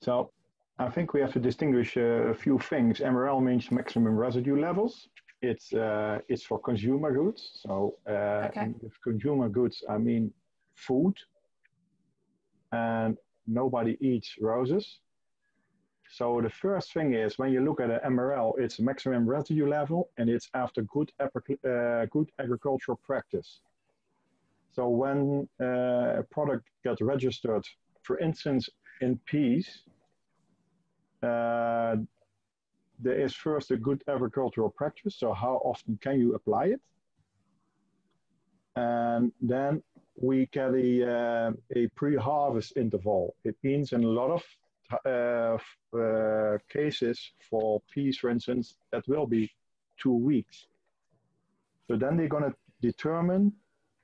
So I think we have to distinguish uh, a few things. MRL means maximum residue levels. It's uh, it's for consumer goods. So uh, okay. with consumer goods, I mean food, and nobody eats roses. So the first thing is when you look at an MRL, it's maximum residue level, and it's after good uh, good agricultural practice. So when uh, a product gets registered, for instance, in peas, uh, there is first a good agricultural practice. So how often can you apply it? And then we get a, uh, a pre-harvest interval. It means in a lot of uh, uh, cases for peas, for instance, that will be two weeks. So then they're going to determine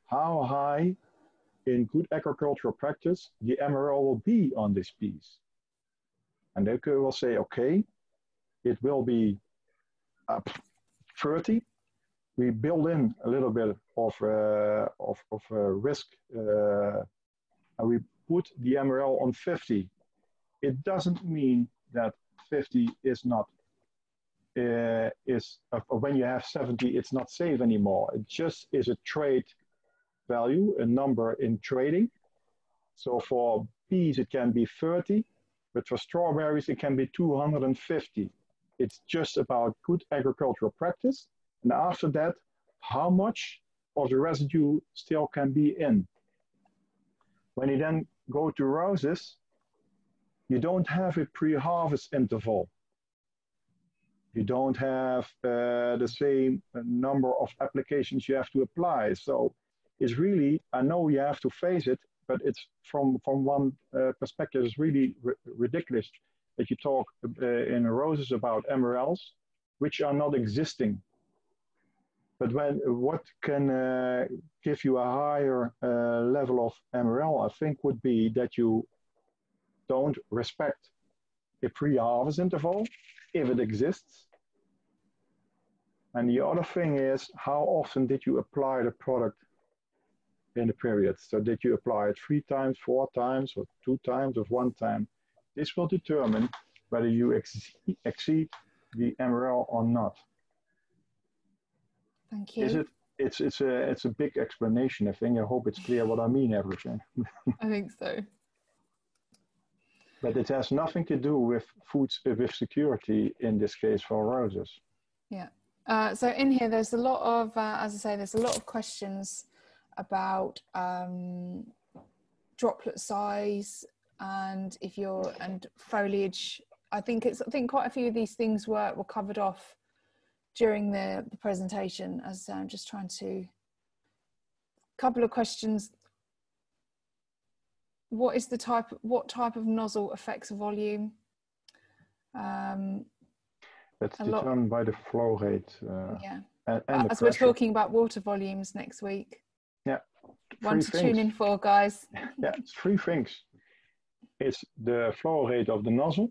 how high in good agricultural practice the MRL will be on this piece. And they will say, okay, it will be up 30. We build in a little bit of, uh, of, of uh, risk uh, and we put the MRL on 50. It doesn't mean that 50 is not uh, is uh, when you have 70 it's not safe anymore it just is a trade value a number in trading so for peas it can be 30 but for strawberries it can be 250 it's just about good agricultural practice. And after that how much of the residue still can be in. When you then go to roses you don't have a pre-harvest interval. You don't have uh, the same number of applications you have to apply. So it's really, I know you have to face it, but it's from, from one uh, perspective, it's really ridiculous that you talk uh, in roses about MRLs, which are not existing. But when what can uh, give you a higher uh, level of MRL, I think would be that you don't respect a pre-harvest interval if it exists and the other thing is, how often did you apply the product in the period? So did you apply it three times, four times, or two times, or one time? This will determine whether you exceed, exceed the MRL or not. Thank you. Is it? It's it's a it's a big explanation. I think. I hope it's clear what I mean. Everything. I think so. But it has nothing to do with food with security in this case for roses. Yeah. Uh, so in here, there's a lot of, uh, as I say, there's a lot of questions about um, droplet size and if you're and foliage. I think it's. I think quite a few of these things were were covered off during the, the presentation. As I'm just trying to. Couple of questions. What is the type? What type of nozzle affects volume? Um, that's determined by the flow rate. Uh, yeah. And, and As we're talking about water volumes next week. Yeah. One to things. tune in for, guys. yeah, it's three things. It's the flow rate of the nozzle,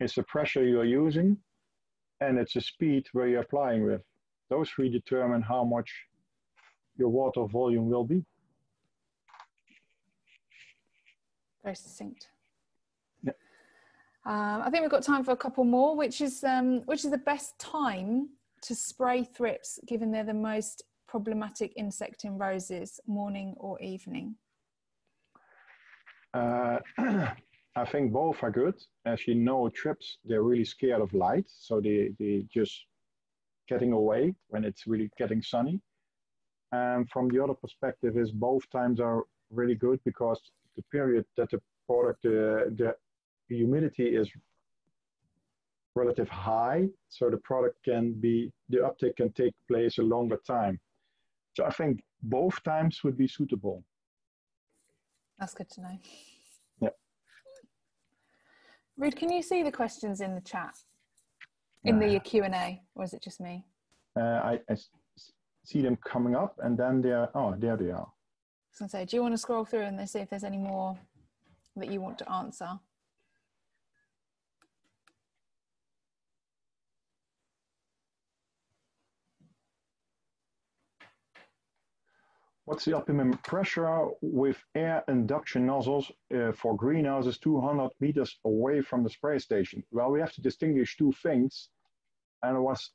it's the pressure you are using, and it's the speed where you're applying with. Those three determine how much your water volume will be. Very succinct. Um, I think we've got time for a couple more, which is um, which is the best time to spray thrips, given they're the most problematic insect in roses, morning or evening? Uh, I think both are good. As you know, thrips they're really scared of light, so they they just getting away when it's really getting sunny. And from the other perspective, is both times are really good because the period that the product uh, the humidity is relative high, so the product can be, the uptake can take place a longer time. So I think both times would be suitable. That's good to know. Yeah. Ruud, can you see the questions in the chat? In the Q&A, or is it just me? Uh, I, I see them coming up and then they're, oh, there they are. I was going to say, do you want to scroll through and see if there's any more that you want to answer? What's the optimum pressure with air induction nozzles uh, for greenhouses 200 meters away from the spray station? Well, we have to distinguish two things. And I was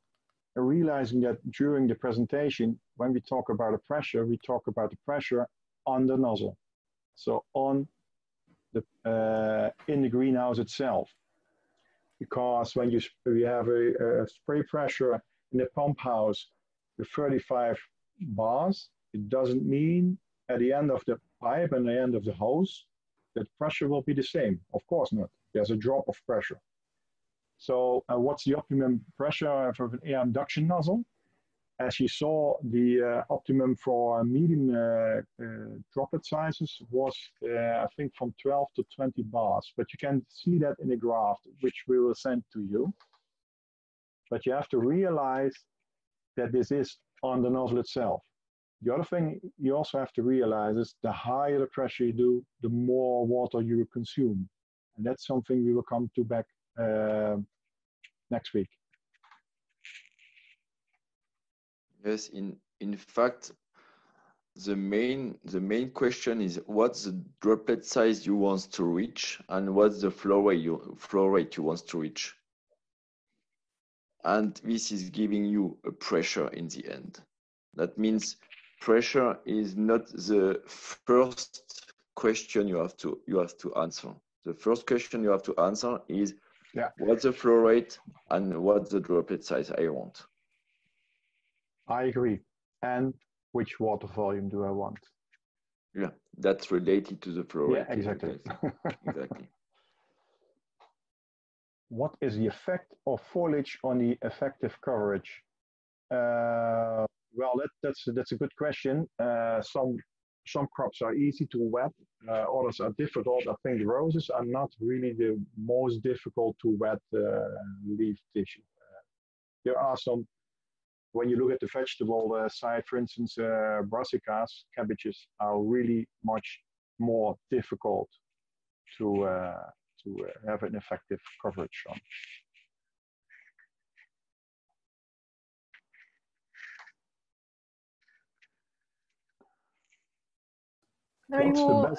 realizing that during the presentation, when we talk about the pressure, we talk about the pressure on the nozzle. So on the, uh, in the greenhouse itself. Because when you, we have a, a spray pressure in the pump house with 35 bars, it doesn't mean at the end of the pipe and the end of the hose that pressure will be the same. Of course not. There's a drop of pressure. So uh, what's the optimum pressure for an air induction nozzle? As you saw, the uh, optimum for medium uh, uh droplet sizes was, uh, I think, from 12 to 20 bars. But you can see that in a graph, which we will send to you. But you have to realize that this is on the nozzle itself. The other thing you also have to realize is the higher the pressure you do, the more water you consume. And that's something we will come to back uh, next week. Yes, in in fact, the main the main question is what's the droplet size you want to reach and what's the flow rate you flow rate you want to reach. And this is giving you a pressure in the end. That means pressure is not the first question you have to you have to answer. The first question you have to answer is yeah. what's the flow rate and what's the droplet size I want. I agree. And which water volume do I want? Yeah, that's related to the flow yeah, rate. Exactly. exactly. What is the effect of foliage on the effective coverage? Uh, well, that, that's that's a good question. Uh, some some crops are easy to wet, uh, others are difficult. I think roses are not really the most difficult to wet uh, leaf tissue. Uh, there are some. When you look at the vegetable uh, side, for instance, uh, brassicas, cabbages are really much more difficult to to have an effective coverage on. There any more?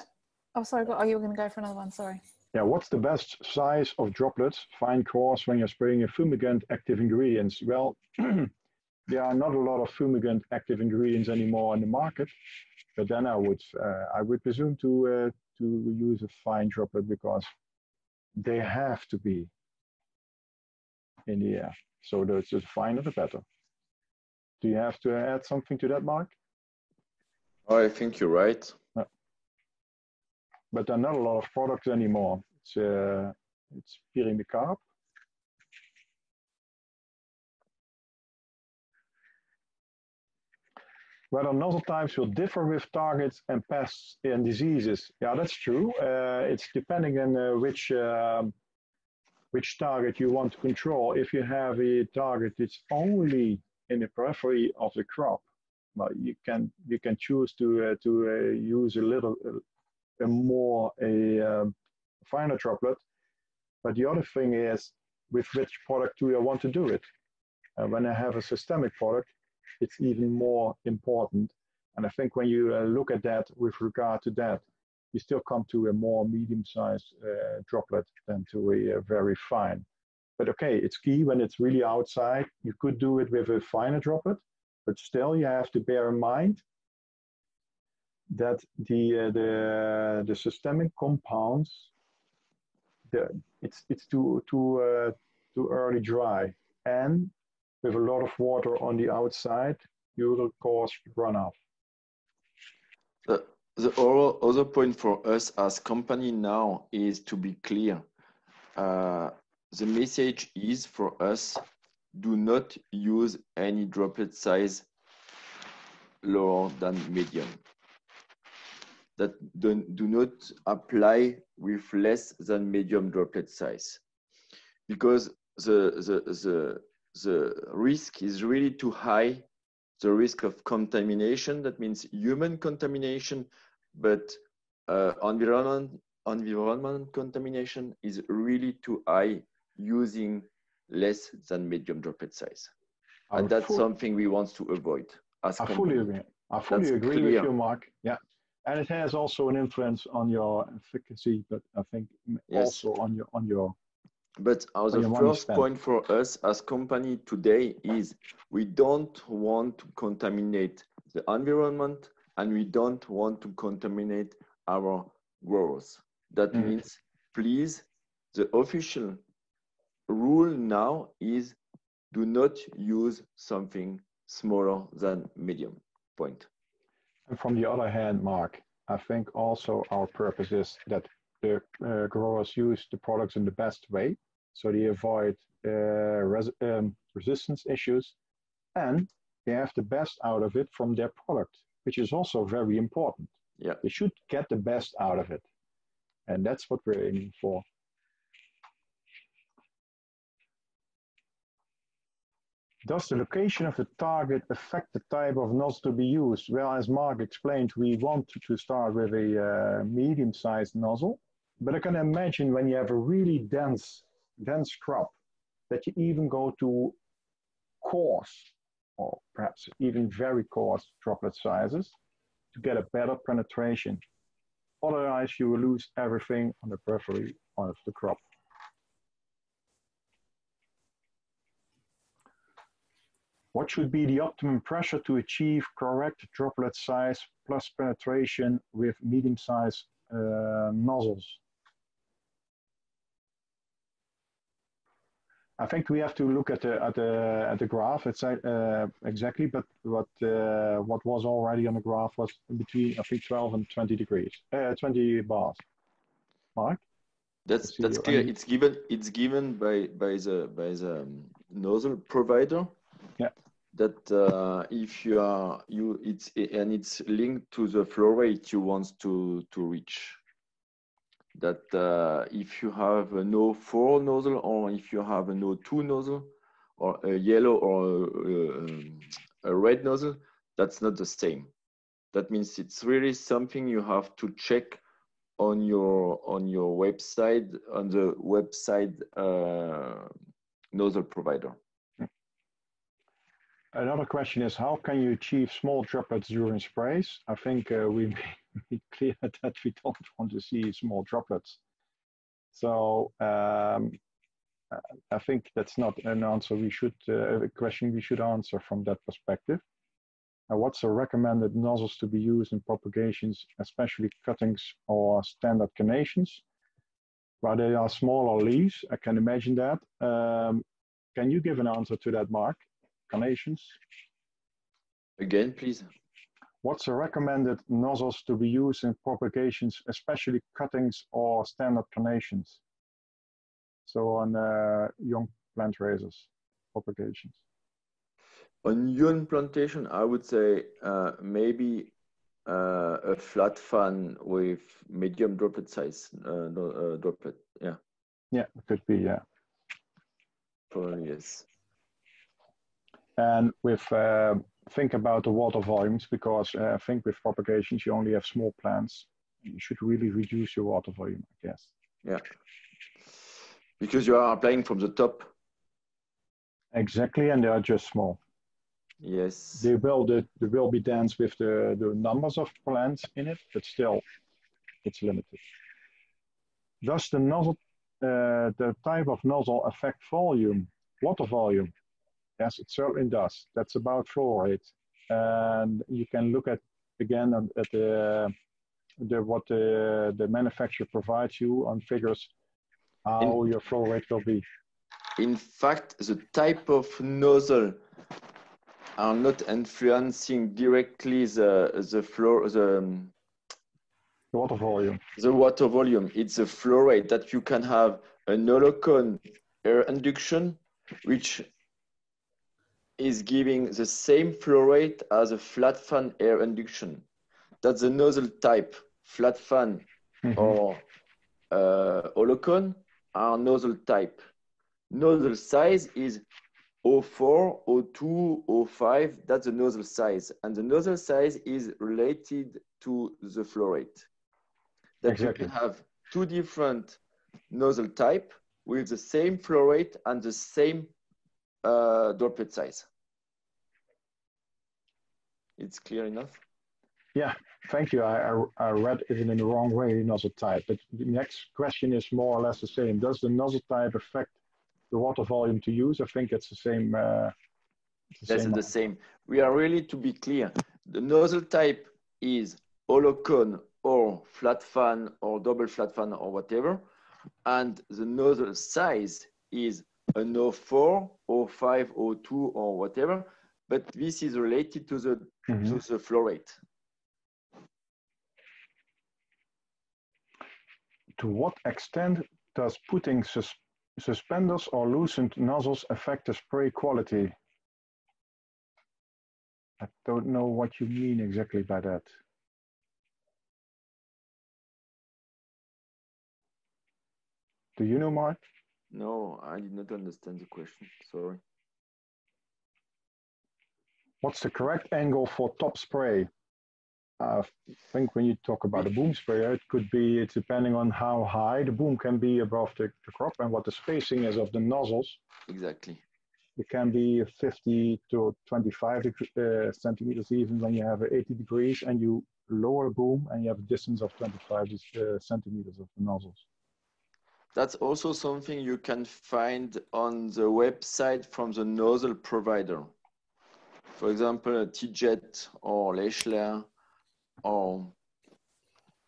Oh, sorry. Are you going to go for another one? Sorry. Yeah, what's the best size of droplets, fine coarse, when you're spraying a fumigant active ingredients? Well, there are not a lot of fumigant active ingredients anymore in the market, but then I would uh, I would presume to uh, to use a fine droplet because they have to be in the air. So the, the finer the better. Do you have to add something to that, Mark? Oh, I think you're right but there are not a lot of products anymore. It's uh, it's the carp. Whether nozzle types will differ with targets and pests and diseases. Yeah, that's true. Uh, it's depending on uh, which um, which target you want to control. If you have a target that's only in the periphery of the crop, well, you can you can choose to uh, to uh, use a little a more a um, finer droplet. But the other thing is with which product do I want to do it? Uh, when I have a systemic product, it's even more important. And I think when you uh, look at that with regard to that, you still come to a more medium-sized uh, droplet than to a, a, very fine. But okay, it's key when it's really outside. You could do it with a finer droplet, but still you have to bear in mind that the uh, the the systemic compounds the it's it's too too uh, too early dry. And with a lot of water on the outside you will cause runoff. The the other point for us as company now is to be clear. Uh, the message is for us do not use any droplet size lower than medium that do, do not apply with less than medium droplet size because the, the, the, the risk is really too high the risk of contamination that means human contamination but uh, environment environment contamination is really too high using less than medium droplet size and that's something we want to avoid as I fully agree. I fully that's agree clear. with you, Mark. Yeah, and it has also an influence on your efficacy, but I think yes. also on your on your. But uh, the first point for us as company today is we don't want to contaminate the environment and we don't want to contaminate our growers. That mm. means, please, the official rule now is do not use something smaller than medium point. And from the other hand, Mark, I think also our purpose is that the uh, growers use the products in the best way, so they avoid uh, res um, resistance issues, and they have the best out of it from their product, which is also very important. Yeah. They should get the best out of it, and that's what we're aiming for. Does the location of the target affect the type of nozzle to be used? Well, as Mark explained, we want to start with a uh, medium-sized nozzle, but I can imagine when you have a really dense, dense crop, that you even go to coarse, or perhaps even very coarse droplet sizes to get a better penetration. Otherwise, you will lose everything on the periphery of the crop. What should be the optimum pressure to achieve correct droplet size plus penetration with medium-sized uh, nozzles? I think we have to look at the at the at the graph. It's uh, exactly, but what uh, what was already on the graph was between I think 12 and 20 degrees, uh, 20 bars. Mark. That's that's clear. It's given it's given by by the by the um, nozzle provider. Yeah. That uh, if you are you it's and it's linked to the flow rate you want to to reach that uh, if you have a no four nozzle or if you have a no two nozzle or a yellow or a, um, a, red nozzle, that's not the same. That means it's really something you have to check on your on your website on the website uh, nozzle provider. Another question is how can you achieve small droplets during sprays? I think uh, we made clear that we don't want to see small droplets. So um, I think that's not an answer we should, uh, a question we should answer from that perspective. Uh, what's the recommended nozzles to be used in propagations, especially cuttings or standard carnations? While they are smaller leaves, I can imagine that. Um, can you give an answer to that, Mark? Carnations? Again, please. What's the recommended nozzles to be used in propagations, especially cuttings or standard carnations? So on uh, young plant raisers, propagations. On young plantation, I would say uh, maybe uh, a flat fan with medium droplet size, uh, uh, droplet, yeah. Yeah, it could be, yeah. Probably, yes. And with uh, think about the water volumes because uh, I think with propagations you only have small plants. You should really reduce your water volume, I guess. Yeah, because you are applying from the top. Exactly, and they are just small. Yes. They will they, they will be dense with the, the numbers of plants in it, but still, it's limited. Does the nozzle, uh, the type of nozzle affect volume, water volume? Yes, it certainly does. That's about flow rate. And you can look at, again, at the, uh, the what the, the manufacturer provides you on figures, how in, your flow rate will be. In fact, the type of nozzle are not influencing directly the, the flow, the, the water volume. The water volume. It's the flow rate that you can have an hollow cone air induction, which is giving the same flow rate as a flat fan air induction. That's the nozzle type, flat fan mm -hmm. or uh, hollow cone are nozzle type. Nozzle size is 04, 02, 05, that's the nozzle size. And the nozzle size is related to the flow rate. That exactly. you can have two different nozzle type with the same flow rate and the same uh, droplet size. It's clear enough? Yeah, thank you. I, I, I, read it in the wrong way, nozzle type. But the next question is more or less the same. Does the nozzle type affect the water volume to use? I think it's the same. Uh, the That's same the same. We are really to be clear. The nozzle type is hollow cone or flat fan or double flat fan or whatever. And the nozzle size is an 04 or 05 or 02 or whatever, but this is related to the, mm -hmm. to mm-hmm. the flow rate. To what extent does putting sus suspenders or loosened nozzles affect the spray quality? I don't know what you mean exactly by that. Do you know, Mark? No, I did not understand the question. Sorry. What's the correct angle for top spray? I think when you talk about a boom sprayer, it could be, it's depending on how high the boom can be above the, the crop and what the spacing is of the nozzles. Exactly. It can be 50 to 25 uh, centimeters even when you have 80 degrees and you lower boom and you have a distance of 25 uh, centimeters of the nozzles. That's also something you can find on the website from the nozzle provider. For example, TeeJet or Lechler or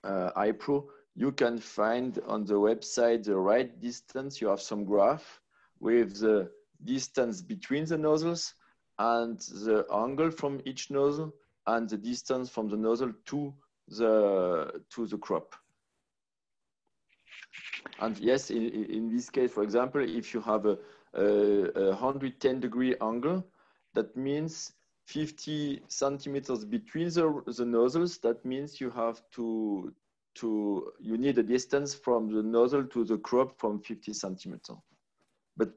uh, Hypro, you can find on the website the right distance. You have some graph with the distance between the nozzles and the angle from each nozzle and the distance from the nozzle to the to the crop. And yes, in, in this case, for example, if you have a, a, a 110 degree angle, that means 50 centimeters between the, the nozzles. That means you have to, to, you need a distance from the nozzle to the crop from 50 centimeters. But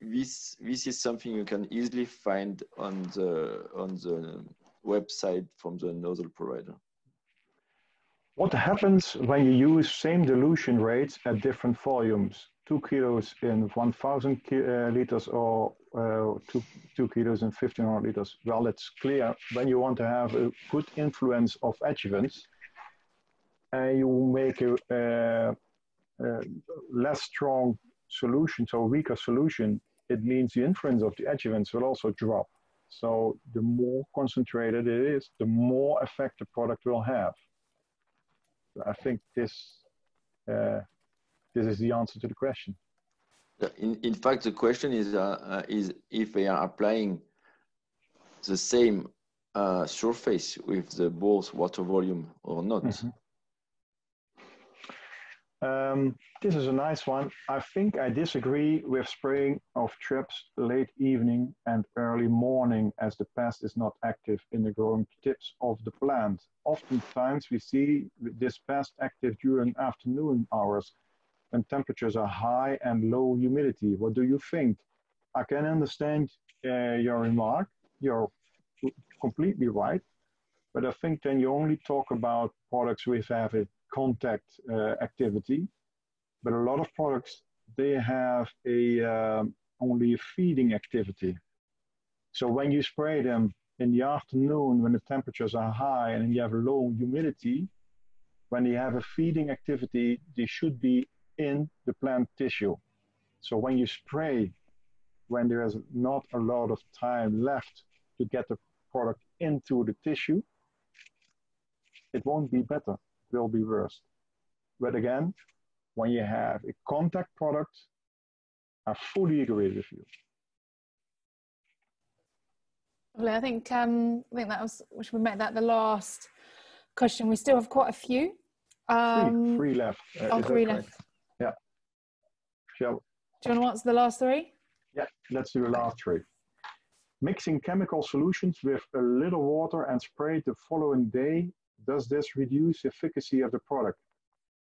this, this is something you can easily find on the, on the website from the nozzle provider. What happens when you use same dilution rates at different volumes? Two kilos in 1000 uh, liters or uh, two, two kilos in 1500 liters? Well, it's clear when you want to have a good influence of adjuvants and you make a, a, a less strong solution, so weaker solution, it means the influence of the adjuvants will also drop. So the more concentrated it is, the more effect the product will have. I think this uh, this is the answer to the question. In, in fact, the question is uh, uh, is if they are applying the same uh, surface with the both water volume or not. Mm -hmm. Um, this is a nice one. I think I disagree with spraying of thrips late evening and early morning as the pest is not active in the growing tips of the plant. Oftentimes we see this pest active during afternoon hours when temperatures are high and low humidity. What do you think? I can understand uh, your remark. You're completely right. But I think then you only talk about products with have a contact uh, activity. But a lot of products, they have a um, only a feeding activity. So when you spray them in the afternoon when the temperatures are high and you have low humidity, when they have a feeding activity, they should be in the plant tissue. So when you spray, when there is not a lot of time left to get the product into the tissue, it won't be better, will be worse. But again, when you have a contact product, I fully agree with you. Well, I think um, I think that was we should make that the last question. We still have quite a few. Um, three, three left. Uh, oh, three left. Yeah. Shall Do you want to answer the last three? Yeah, let's do the last three. Mixing chemical solutions with a little water and spray the following day does this reduce efficacy of the product?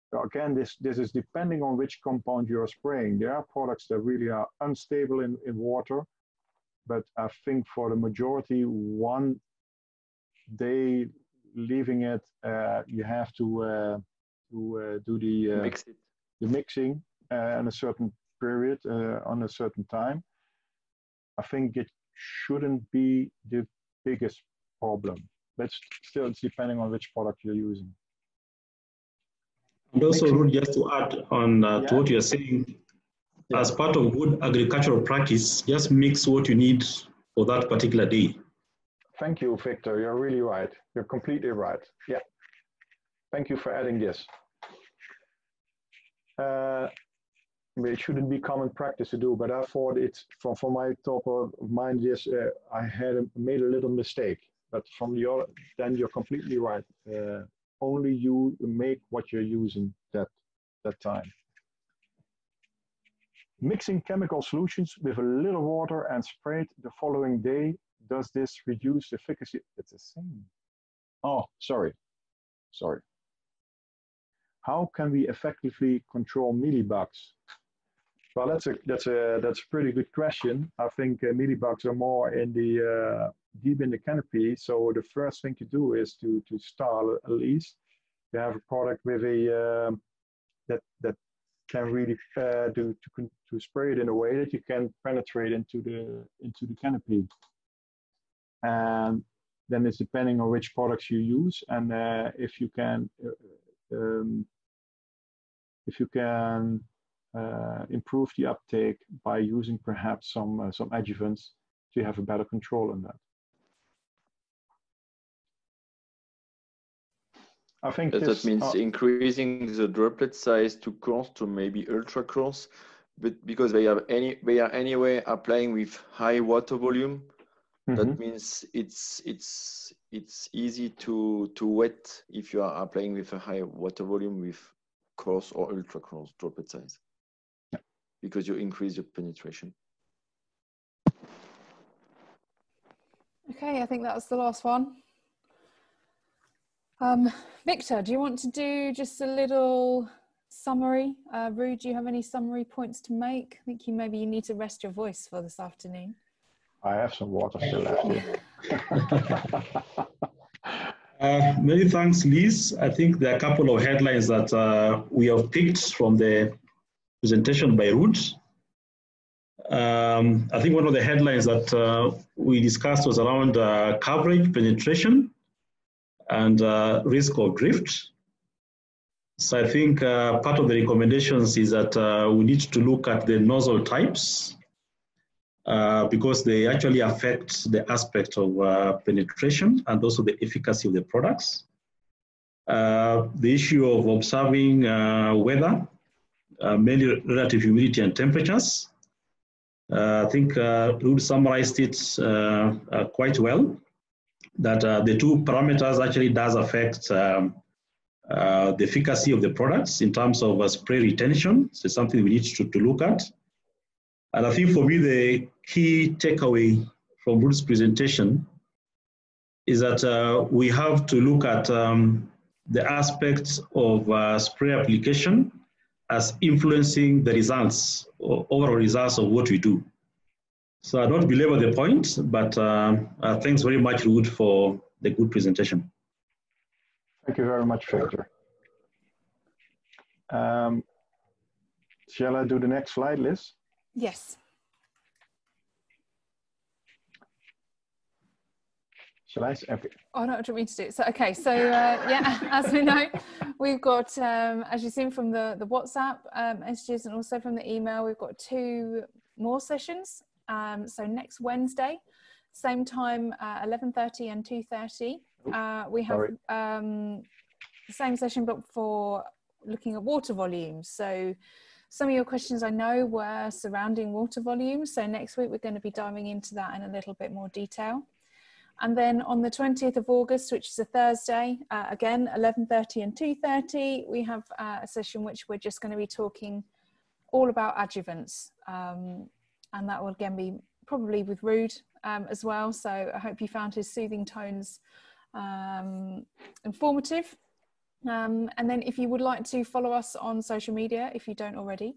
So again, this, this is depending on which compound you're spraying. There are products that really are unstable in, in water, but I think for the majority, one day leaving it, uh, you have to uh, to uh, do the uh, Mix the mixing uh, in a certain period uh, on a certain time. I think it shouldn't be the biggest problem but still it's depending on which product you're using. And also, Ruud, just to add on uh, yeah. to what you're saying, yeah. as part of good agricultural practice, just mix what you need for that particular day. Thank you, Victor. You're really right. You're completely right. Yeah. Thank you for adding this. Uh, it shouldn't be common practice to do, but I thought it's from, from my top of mind. This uh, I had made a little mistake. But from your, then you're completely right. Uh, only you make what you're using that that time. Mixing chemical solutions with a little water and sprayed the following day, does this reduce the efficacy? It's the same. Oh, sorry, sorry. How can we effectively control mealybugs? Well, that's a that's a that's a pretty good question. I think uh, mealybugs are more in the uh, deep in the canopy. So the first thing to do is to to start at least. You have a product with a um, that that can really uh, do to to spray it in a way that you can penetrate into the into the canopy. And then it's depending on which products you use and uh, if you can uh, um, if you can improve the uptake by using perhaps some uh, some adjuvants to have a better control on that. I think that, this, that means uh, increasing the droplet size to coarse to maybe ultra coarse, but because they have any they are anyway applying with high water volume, mm -hmm. that mm-hmm. means it's it's it's easy to to wet if you are applying with a high water volume with coarse or ultra coarse droplet size. Because you increase your penetration. Okay, I think that was the last one. Um, Victor, do you want to do just a little summary? Uh, Ruud, do you have any summary points to make? I think you maybe you need to rest your voice for this afternoon. I have some water still left. uh, many thanks, Liz. I think there are a couple of headlines that uh, we have picked from the presentation by Ruud. Um, I think one of the headlines that uh, we discussed was around uh, coverage, penetration, and uh, risk of drift. So I think uh, part of the recommendations is that uh, we need to look at the nozzle types uh, because they actually affect the aspect of penetration and also the efficacy of the products. The issue of observing weather, mainly relative humidity and temperatures. I think uh, Ruud summarized it quite well that uh, the two parameters actually does affect um, uh, the efficacy of the products in terms of uh, spray retention. So something we need to, to look at. And I think for me, the key takeaway from Ruud's presentation is that uh, we have to look at um, the aspects of uh, spray application as influencing the results, or overall results of what we do. So I don't belabor the point, but uh, uh, thanks very much, Ruud, for the good presentation. Thank you very much, Victor. Um, shall I do the next slide, Liz? Yes. Shall I? Okay. Oh, no, what do you want me to do? It. So, okay, so uh, yeah, as we know, we've got, um, as you've seen from the, the WhatsApp um, messages and also from the email, we've got two more sessions um, so next Wednesday, same time, uh, 11.30 and 2.30. Uh, we have um, the same session but for looking at water volumes. So some of your questions I know were surrounding water volumes. So next week we're going to be diving into that in a little bit more detail. And then on the 20th of August, which is a Thursday, uh, again, 11.30 and 2.30, we have uh, a session which we're just going to be talking all about adjuvants. Um, and that will again be probably with Ruud um, as well. So I hope you found his soothing tones um, informative. Um, and then if you would like to follow us on social media, if you don't already,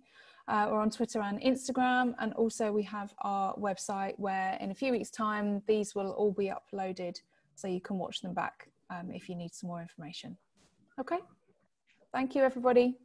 uh, on Twitter and Instagram. And also we have our website where in a few weeks time, these will all be uploaded so you can watch them back um, if you need some more information. Okay. Thank you, everybody.